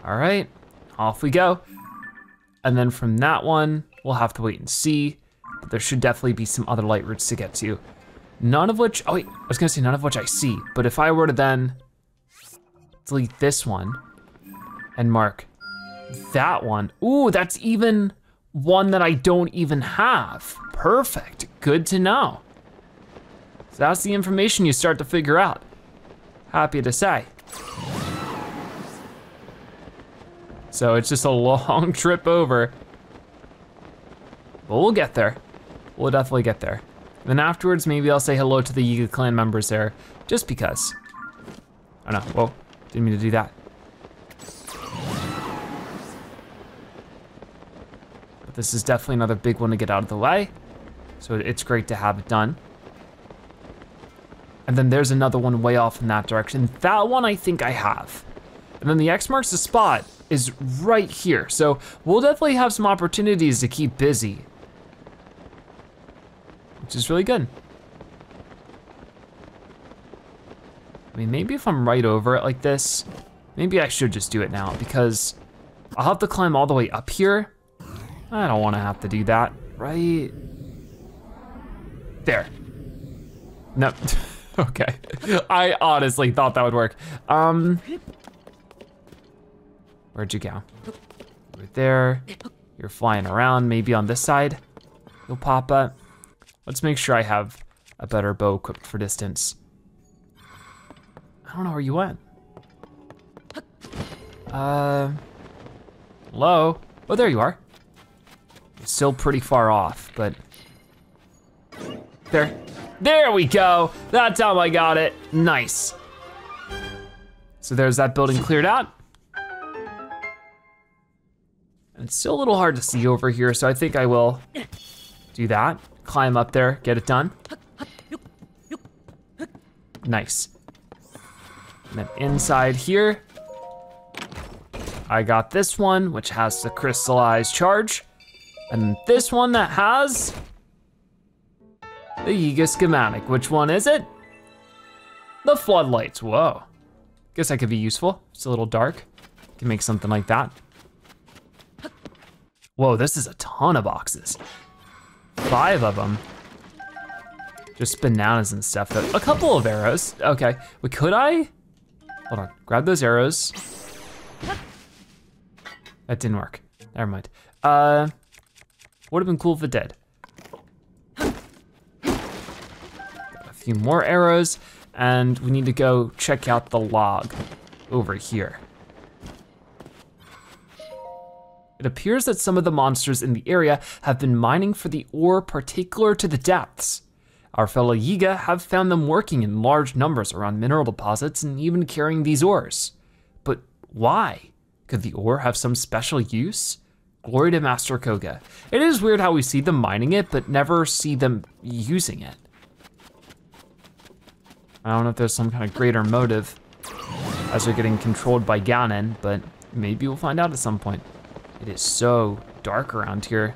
All right, off we go. And then from that one, we'll have to wait and see. But there should definitely be some other Lightroots to get to. None of which, oh wait, I was gonna say none of which I see, but if I were to then delete this one and mark that one, ooh, that's even one that I don't even have. Perfect, good to know. So that's the information you start to figure out. Happy to say. So it's just a long trip over. But we'll get there. We'll definitely get there. Then afterwards, maybe I'll say hello to the Yiga clan members there, just because. Oh no, whoa, didn't mean to do that. But this is definitely another big one to get out of the way. So it's great to have it done. And then there's another one way off in that direction. That one I think I have. And then the X marks the spot is right here. So we'll definitely have some opportunities to keep busy which is really good. I mean, maybe if I'm right over it like this, maybe I should just do it now because I'll have to climb all the way up here. I don't wanna have to do that, right? There. No, okay. I honestly thought that would work. Um, Where'd you go? Right there. You're flying around, maybe on this side. You'll pop up. Let's make sure I have a better bow equipped for distance. I don't know where you went. Uh, hello? Oh, there you are. Still pretty far off, but there. There we go. That time I got it. Nice. So there's that building cleared out. And it's still a little hard to see over here, so I think I will do that. Climb up there, get it done. Nice. And then inside here, I got this one, which has the crystallized charge. And this one that has the Yiga schematic. Which one is it? The floodlights, whoa. Guess that could be useful. It's a little dark. Can make something like that. Whoa, this is a ton of boxes. Five of them. Just bananas and stuff. A couple of arrows. Okay, but could I? Hold on, grab those arrows. That didn't work. Never mind. Uh, would have been cool if it did. A few more arrows, and we need to go check out the log over here. It appears that some of the monsters in the area have been mining for the ore particular to the depths. Our fellow Yiga have found them working in large numbers around mineral deposits and even carrying these ores. But why? Could the ore have some special use? Glory to Master Kohga. It is weird how we see them mining it, but never see them using it. I don't know if there's some kind of greater motive as they're getting controlled by Ganon, but maybe we'll find out at some point. It is so dark around here.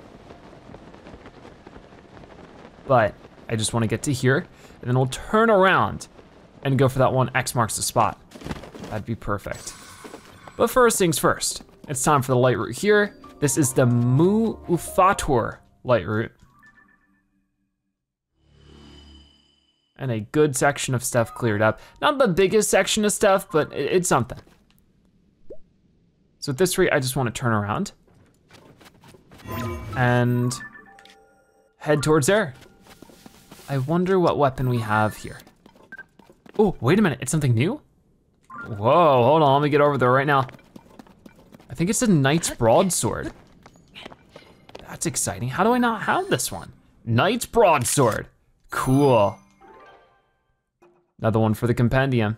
But I just wanna get to here, and then we'll turn around and go for that one X marks the spot. That'd be perfect. But first things first, it's time for the Lightroot here. This is the Mu Ufator Lightroot. And a good section of stuff cleared up. Not the biggest section of stuff, but it's something. So at this rate, I just wanna turn around and head towards there. I wonder what weapon we have here. Oh, wait a minute, it's something new? Whoa, hold on, let me get over there right now. I think it's a Knight's Broadsword. That's exciting. How do I not have this one? Knight's Broadsword. Cool. Another one for the compendium.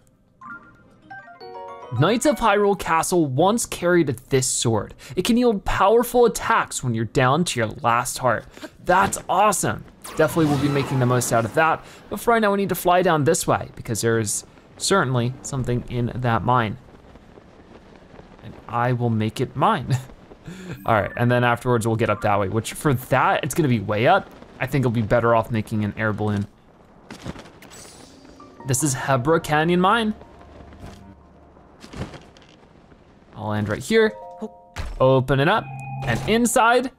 Knights of Hyrule Castle once carried this sword. It can yield powerful attacks when you're down to your last heart. That's awesome. Definitely will be making the most out of that. But for right now, we need to fly down this way because there's certainly something in that mine. And I will make it mine. All right, and then afterwards we'll get up that way, which for that, it's gonna be way up. I think it'll be better off making an air balloon. This is Hebra Canyon Mine. I'll land right here. Open it up, and inside,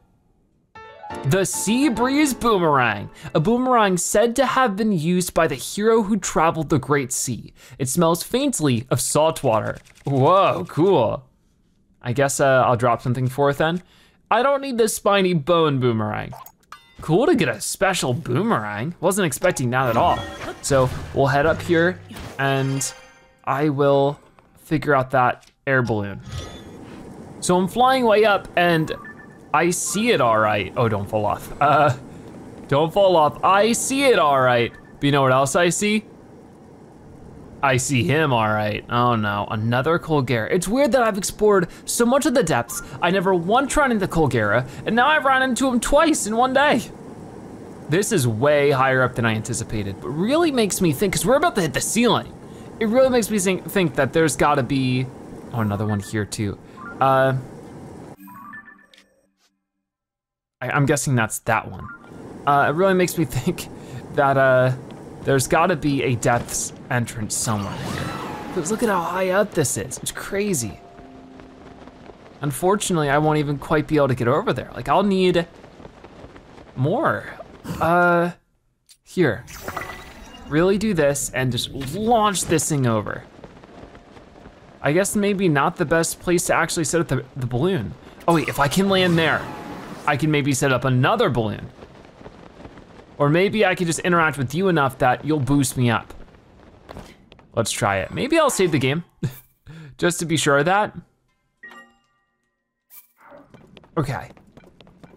the Sea Breeze Boomerang, a boomerang said to have been used by the hero who traveled the Great Sea. It smells faintly of salt water. Whoa, cool. I guess uh, I'll drop something for it then. I don't need the spiny bone boomerang. Cool to get a special boomerang. Wasn't expecting that at all. So we'll head up here and I will figure out that air balloon. So I'm flying way up and I see it all right. Oh, don't fall off. Uh, don't fall off. I see it all right. But you know what else I see? I see him all right. Oh no, another Colgera. It's weird that I've explored so much of the depths. I never once ran into Colgera, and now I've run into him twice in one day. This is way higher up than I anticipated, but really makes me think, because we're about to hit the ceiling. It really makes me think, think that there's gotta be, oh, another one here too. Uh, I, am guessing that's that one. Uh, it really makes me think that uh, there's gotta be a depths entrance somewhere here. Because look at how high up this is, it's crazy. Unfortunately, I won't even quite be able to get over there. Like I'll need more. Uh, here. Really do this and just launch this thing over. I guess maybe not the best place to actually set up the, the balloon. Oh wait, if I can land there, I can maybe set up another balloon. Or maybe I can just interact with you enough that you'll boost me up. Let's try it. Maybe I'll save the game, just to be sure of that. Okay,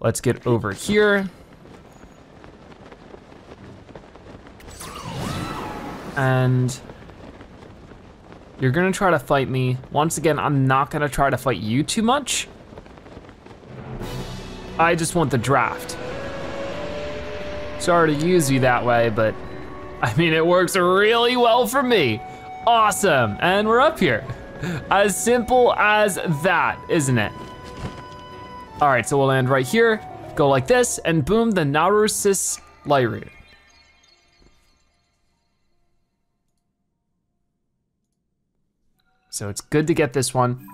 let's get over here. And you're gonna try to fight me. Once again, I'm not gonna try to fight you too much. I just want the draft. Sorry to use you that way, but I mean, it works really well for me. Awesome, and we're up here. As simple as that, isn't it? All right, so we'll land right here, go like this, and boom, the Naurusis light So it's good to get this one.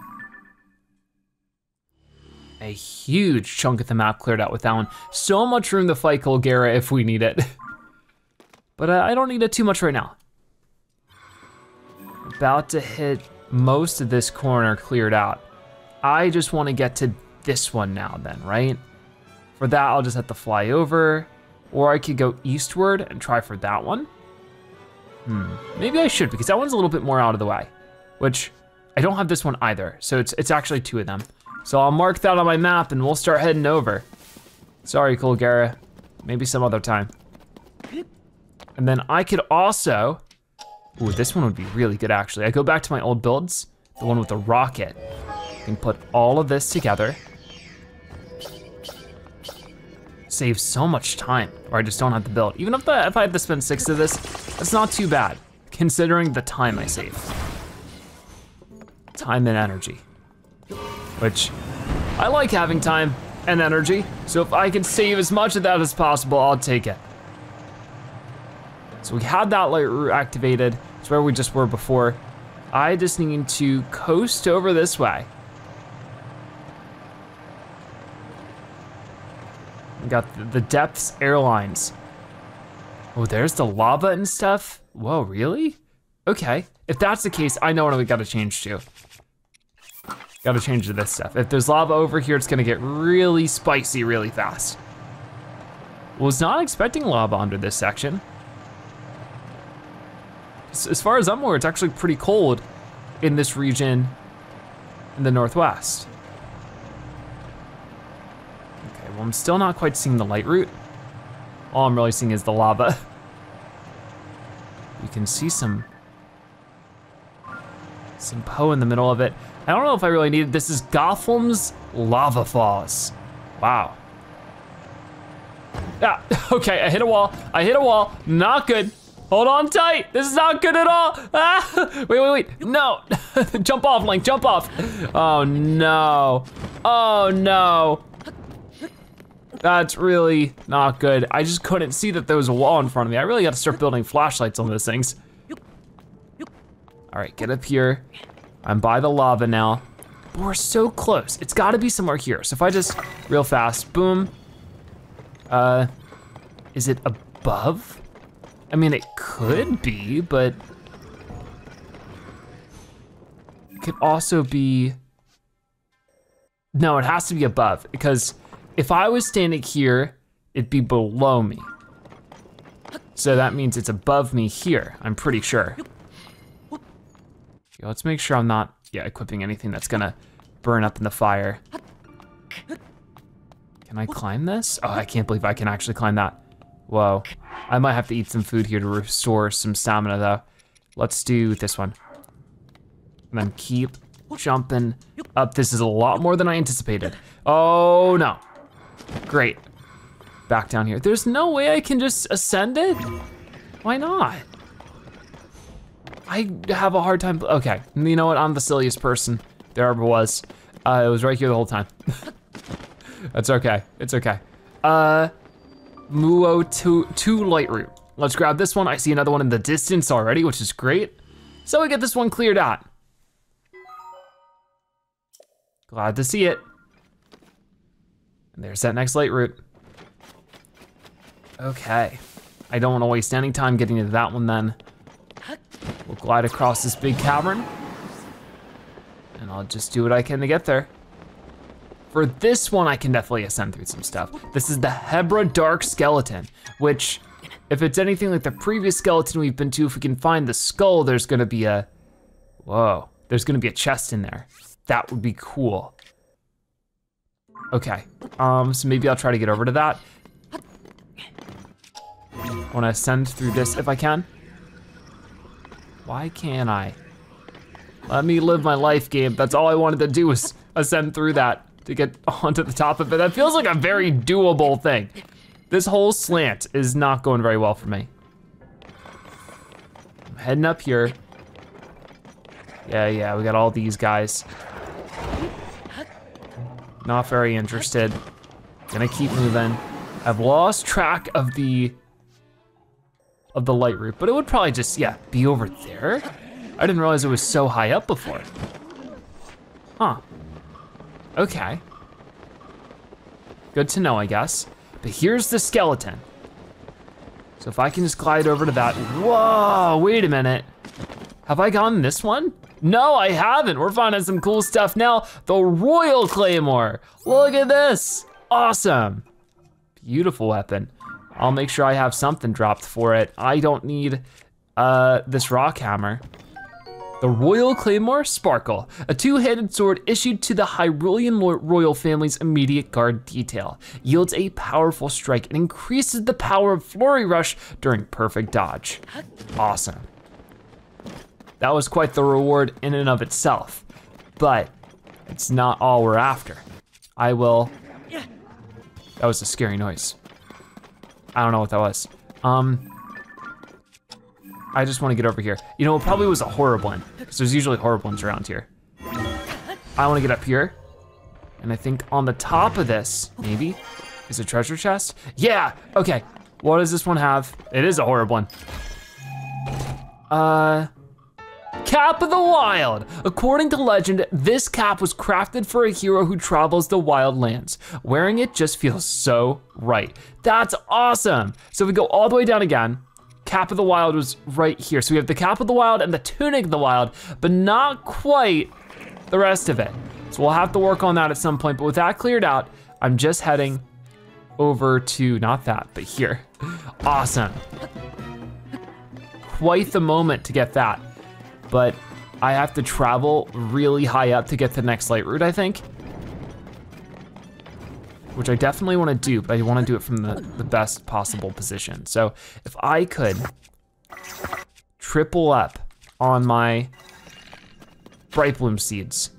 A huge chunk of the map cleared out with that one. So much room to fight Colgera if we need it. but uh, I don't need it too much right now. About to hit most of this corner cleared out. I just wanna get to this one now then, right? For that, I'll just have to fly over, or I could go eastward and try for that one. Hmm, maybe I should because that one's a little bit more out of the way which I don't have this one either. So it's, it's actually two of them. So I'll mark that on my map and we'll start heading over. Sorry, Colgera, maybe some other time. And then I could also, ooh, this one would be really good actually. I go back to my old builds, the one with the rocket. Can put all of this together. Save so much time, or I just don't have to build. Even if, the, if I have to spend six of this, that's not too bad, considering the time I save time and energy. Which, I like having time and energy, so if I can save as much of that as possible, I'll take it. So we had that light activated, it's where we just were before. I just need to coast over this way. We got the Depths Airlines. Oh, there's the lava and stuff? Whoa, really? Okay, if that's the case, I know what we gotta change to. Gotta change to this stuff. If there's lava over here, it's gonna get really spicy really fast. Was not expecting lava under this section. As far as I'm aware, it's actually pretty cold in this region in the Northwest. Okay, well I'm still not quite seeing the Lightroot. All I'm really seeing is the lava. You can see some, some Poe in the middle of it. I don't know if I really need it. This is Gotham's Lava Falls. Wow. Ah, okay, I hit a wall. I hit a wall, not good. Hold on tight, this is not good at all. Ah, wait, wait, wait, no. jump off, Link, jump off. Oh no, oh no. That's really not good. I just couldn't see that there was a wall in front of me. I really gotta start building flashlights on those things. All right, get up here. I'm by the lava now. We're so close. It's gotta be somewhere here. So if I just, real fast, boom. Uh, is it above? I mean, it could be, but it could also be, no, it has to be above because if I was standing here, it'd be below me. So that means it's above me here, I'm pretty sure. Let's make sure I'm not, yeah, equipping anything that's gonna burn up in the fire. Can I climb this? Oh, I can't believe I can actually climb that. Whoa. I might have to eat some food here to restore some stamina though. Let's do this one. And then keep jumping up. This is a lot more than I anticipated. Oh no. Great. Back down here. There's no way I can just ascend it? Why not? I have a hard time, okay. You know what, I'm the silliest person there ever was. Uh, it was right here the whole time. That's okay, it's okay. Uh, Muo 2, two light root. Let's grab this one. I see another one in the distance already, which is great. So we get this one cleared out. Glad to see it. And there's that next light root. Okay. I don't wanna waste any time getting to that one then. We'll glide across this big cavern. And I'll just do what I can to get there. For this one, I can definitely ascend through some stuff. This is the Hebra Dark Skeleton, which, if it's anything like the previous skeleton we've been to, if we can find the skull, there's gonna be a, whoa, there's gonna be a chest in there. That would be cool. Okay, um, so maybe I'll try to get over to that. I wanna ascend through this if I can. Why can't I? Let me live my life game. That's all I wanted to do was ascend through that to get onto the top of it. That feels like a very doable thing. This whole slant is not going very well for me. I'm heading up here. Yeah, yeah, we got all these guys. Not very interested. Gonna keep moving. I've lost track of the of the Lightroot, but it would probably just, yeah, be over there. I didn't realize it was so high up before. Huh. Okay. Good to know, I guess. But here's the skeleton. So if I can just glide over to that, whoa, wait a minute. Have I gotten this one? No, I haven't. We're finding some cool stuff now. The Royal Claymore. Look at this. Awesome. Beautiful weapon. I'll make sure I have something dropped for it. I don't need uh, this rock hammer. The Royal Claymore Sparkle, a two-handed sword issued to the Hyrulean royal family's immediate guard detail, yields a powerful strike and increases the power of Flurry Rush during perfect dodge. Awesome. That was quite the reward in and of itself, but it's not all we're after. I will, that was a scary noise. I don't know what that was. Um, I just wanna get over here. You know, it probably was a Horriblin, because there's usually Horriblins around here. I wanna get up here, and I think on the top of this, maybe, is a treasure chest? Yeah, okay. What does this one have? It is a Horriblin. Uh, Cap of the Wild. According to legend, this cap was crafted for a hero who travels the wild lands. Wearing it just feels so right. That's awesome. So we go all the way down again. Cap of the Wild was right here. So we have the Cap of the Wild and the Tunic of the Wild, but not quite the rest of it. So we'll have to work on that at some point, but with that cleared out, I'm just heading over to, not that, but here. Awesome. Quite the moment to get that, but I have to travel really high up to get the next Lightroot, I think which I definitely wanna do, but I wanna do it from the, the best possible position. So if I could triple up on my bright bloom seeds,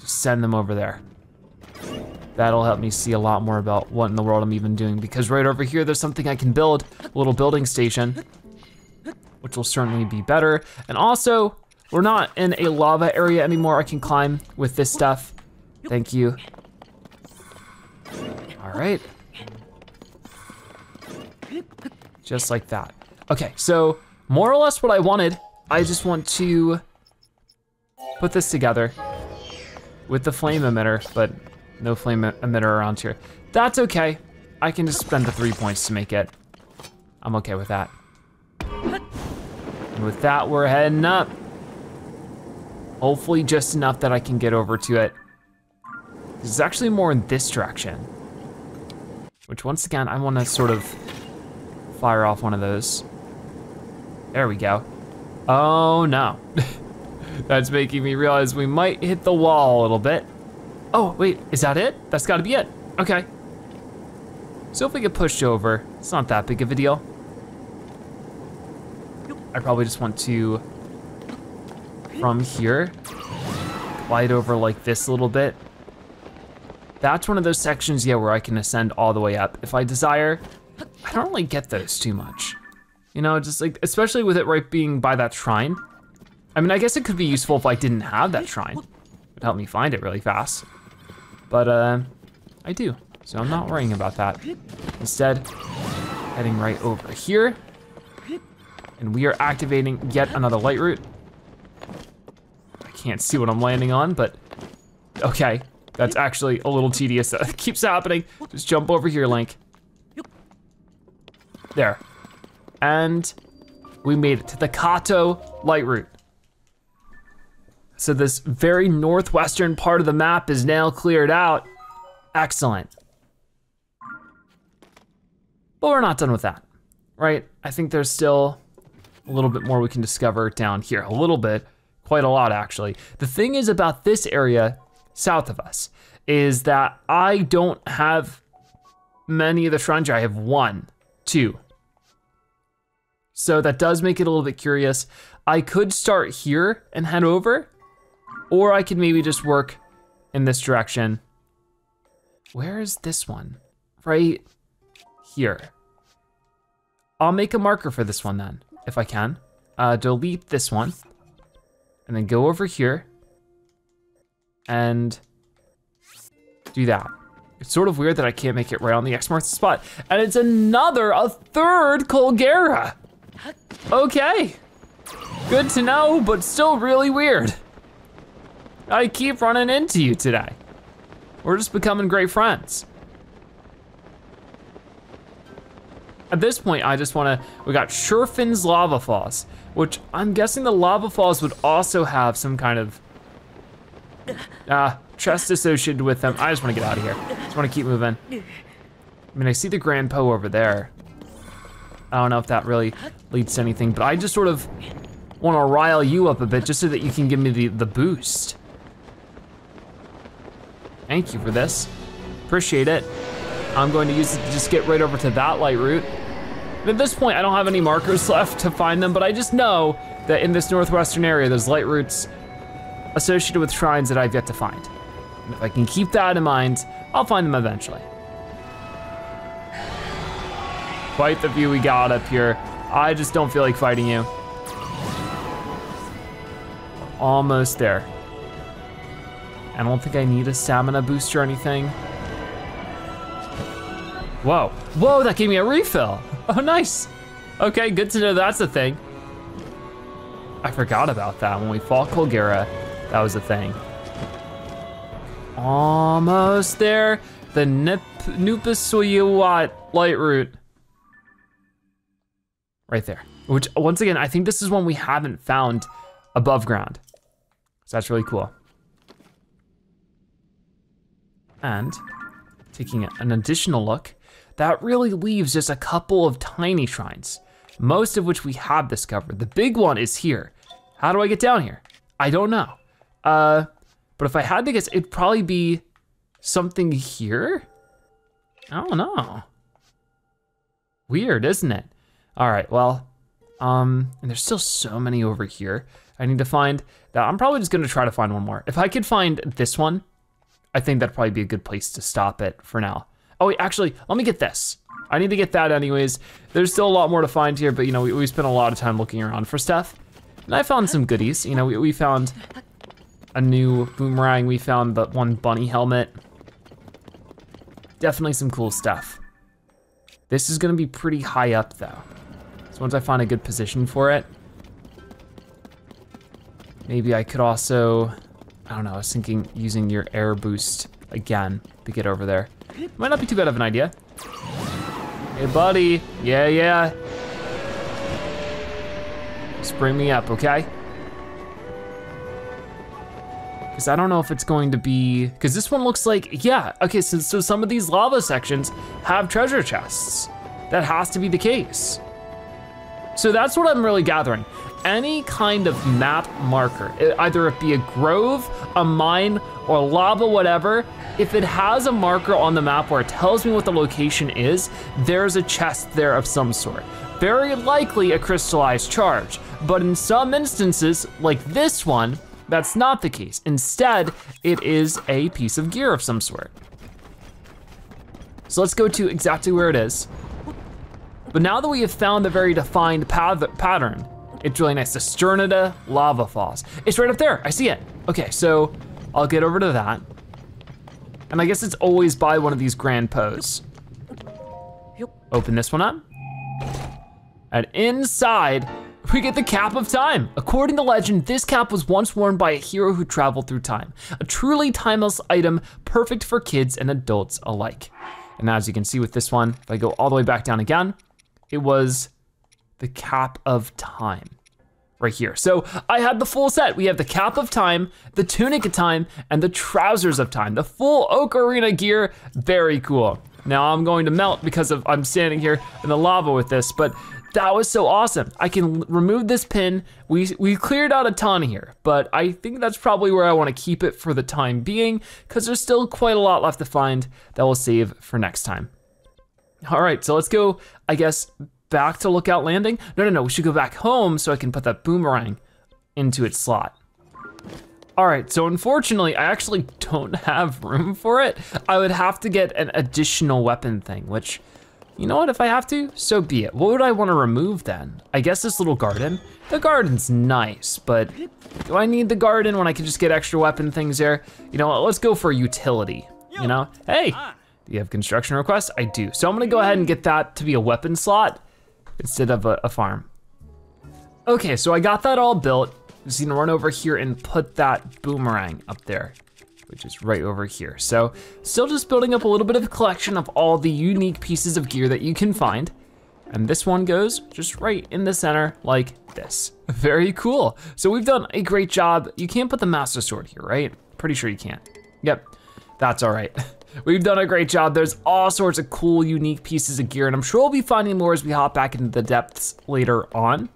just send them over there. That'll help me see a lot more about what in the world I'm even doing because right over here, there's something I can build, a little building station, which will certainly be better. And also, we're not in a lava area anymore. I can climb with this stuff. Thank you. All right. Just like that. Okay, so more or less what I wanted, I just want to put this together with the flame emitter, but no flame emitter around here. That's okay. I can just spend the three points to make it. I'm okay with that. And with that, we're heading up. Hopefully just enough that I can get over to it. It's actually more in this direction. Which once again, I wanna sort of fire off one of those. There we go. Oh no. That's making me realize we might hit the wall a little bit. Oh, wait, is that it? That's gotta be it. Okay. So if we get pushed over, it's not that big of a deal. I probably just want to, from here, glide over like this a little bit. That's one of those sections, yeah, where I can ascend all the way up. If I desire, I don't really get those too much. You know, just like, especially with it right being by that shrine. I mean, I guess it could be useful if I didn't have that shrine. It would help me find it really fast. But uh, I do, so I'm not worrying about that. Instead, heading right over here. And we are activating yet another Lightroot. I can't see what I'm landing on, but okay. That's actually a little tedious. That keeps happening. Just jump over here, Link. There. And we made it to the Kato Lightroot. So this very northwestern part of the map is now cleared out. Excellent. But we're not done with that, right? I think there's still a little bit more we can discover down here. A little bit, quite a lot actually. The thing is about this area south of us is that I don't have many of the shrines I have one, two. So that does make it a little bit curious. I could start here and head over, or I could maybe just work in this direction. Where is this one? Right here. I'll make a marker for this one then, if I can. Uh, delete this one, and then go over here, and do that. It's sort of weird that I can't make it right on the X marks spot. And it's another, a third Colgera. Okay, good to know, but still really weird. I keep running into you today. We're just becoming great friends. At this point, I just wanna, we got Sherfin's Lava Falls, which I'm guessing the Lava Falls would also have some kind of uh, chest associated with them. I just wanna get out of here. Just wanna keep moving. I mean, I see the Grand Po over there. I don't know if that really leads to anything, but I just sort of wanna rile you up a bit just so that you can give me the, the boost. Thank you for this. Appreciate it. I'm going to use it to just get right over to that Lightroot. At this point, I don't have any markers left to find them, but I just know that in this northwestern area, there's Lightroots associated with shrines that I've yet to find. And if I can keep that in mind, I'll find them eventually. Quite the view we got up here. I just don't feel like fighting you. Almost there. I don't think I need a stamina boost or anything. Whoa, whoa, that gave me a refill. Oh, nice. Okay, good to know that's a thing. I forgot about that when we fought Colgera, that was a thing. Almost there. The Nip Nupasuyawat Lightroot. Right there. Which, once again, I think this is one we haven't found above ground. So that's really cool. And taking an additional look, that really leaves just a couple of tiny shrines, most of which we have discovered. The big one is here. How do I get down here? I don't know. Uh, but if I had to guess, it'd probably be something here? I don't know. Weird, isn't it? All right, well, um, and there's still so many over here. I need to find that. I'm probably just gonna try to find one more. If I could find this one, I think that'd probably be a good place to stop it for now. Oh wait, actually, let me get this. I need to get that anyways. There's still a lot more to find here, but you know, we, we spent a lot of time looking around for stuff. And I found some goodies. You know, we, we found a new boomerang. We found the one bunny helmet. Definitely some cool stuff. This is gonna be pretty high up though. So once I find a good position for it, maybe I could also I don't know, I was thinking using your air boost again to get over there. Might not be too bad of an idea. Hey buddy, yeah, yeah. Just bring me up, okay? Cause I don't know if it's going to be, cause this one looks like, yeah, okay, so, so some of these lava sections have treasure chests. That has to be the case. So that's what I'm really gathering any kind of map marker, either it be a grove, a mine, or lava, whatever, if it has a marker on the map where it tells me what the location is, there's a chest there of some sort. Very likely a crystallized charge, but in some instances, like this one, that's not the case. Instead, it is a piece of gear of some sort. So let's go to exactly where it is. But now that we have found the very defined pattern, it's really nice. The Sternita Lava Falls. It's right up there, I see it. Okay, so I'll get over to that. And I guess it's always by one of these Grand Pos. Open this one up. And inside, we get the Cap of Time. According to legend, this cap was once worn by a hero who traveled through time. A truly timeless item, perfect for kids and adults alike. And as you can see with this one, if I go all the way back down again, it was the cap of time right here. So I had the full set. We have the cap of time, the tunic of time, and the trousers of time. The full Ocarina gear, very cool. Now I'm going to melt because of I'm standing here in the lava with this, but that was so awesome. I can remove this pin. We, we cleared out a ton here, but I think that's probably where I wanna keep it for the time being because there's still quite a lot left to find that we'll save for next time. All right, so let's go, I guess, back to Lookout Landing? No, no, no, we should go back home so I can put that boomerang into its slot. All right, so unfortunately, I actually don't have room for it. I would have to get an additional weapon thing, which, you know what, if I have to, so be it. What would I wanna remove then? I guess this little garden. The garden's nice, but do I need the garden when I can just get extra weapon things there? You know what, let's go for utility, you know? Hey, do you have construction requests? I do. So I'm gonna go ahead and get that to be a weapon slot instead of a, a farm. Okay, so I got that all built. Just gonna run over here and put that boomerang up there, which is right over here. So still just building up a little bit of a collection of all the unique pieces of gear that you can find. And this one goes just right in the center like this. Very cool. So we've done a great job. You can't put the Master Sword here, right? Pretty sure you can't. Yep, that's all right. We've done a great job. There's all sorts of cool, unique pieces of gear, and I'm sure we'll be finding more as we hop back into the depths later on.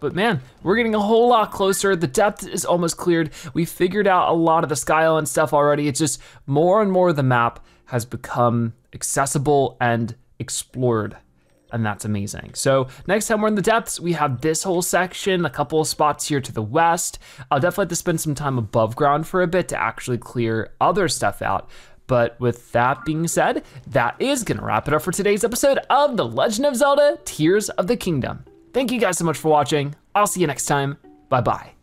But man, we're getting a whole lot closer. The depth is almost cleared. We figured out a lot of the Sky Island stuff already. It's just more and more of the map has become accessible and explored and that's amazing. So next time we're in the depths, we have this whole section, a couple of spots here to the west. I'll definitely have to spend some time above ground for a bit to actually clear other stuff out. But with that being said, that is gonna wrap it up for today's episode of The Legend of Zelda Tears of the Kingdom. Thank you guys so much for watching. I'll see you next time. Bye-bye.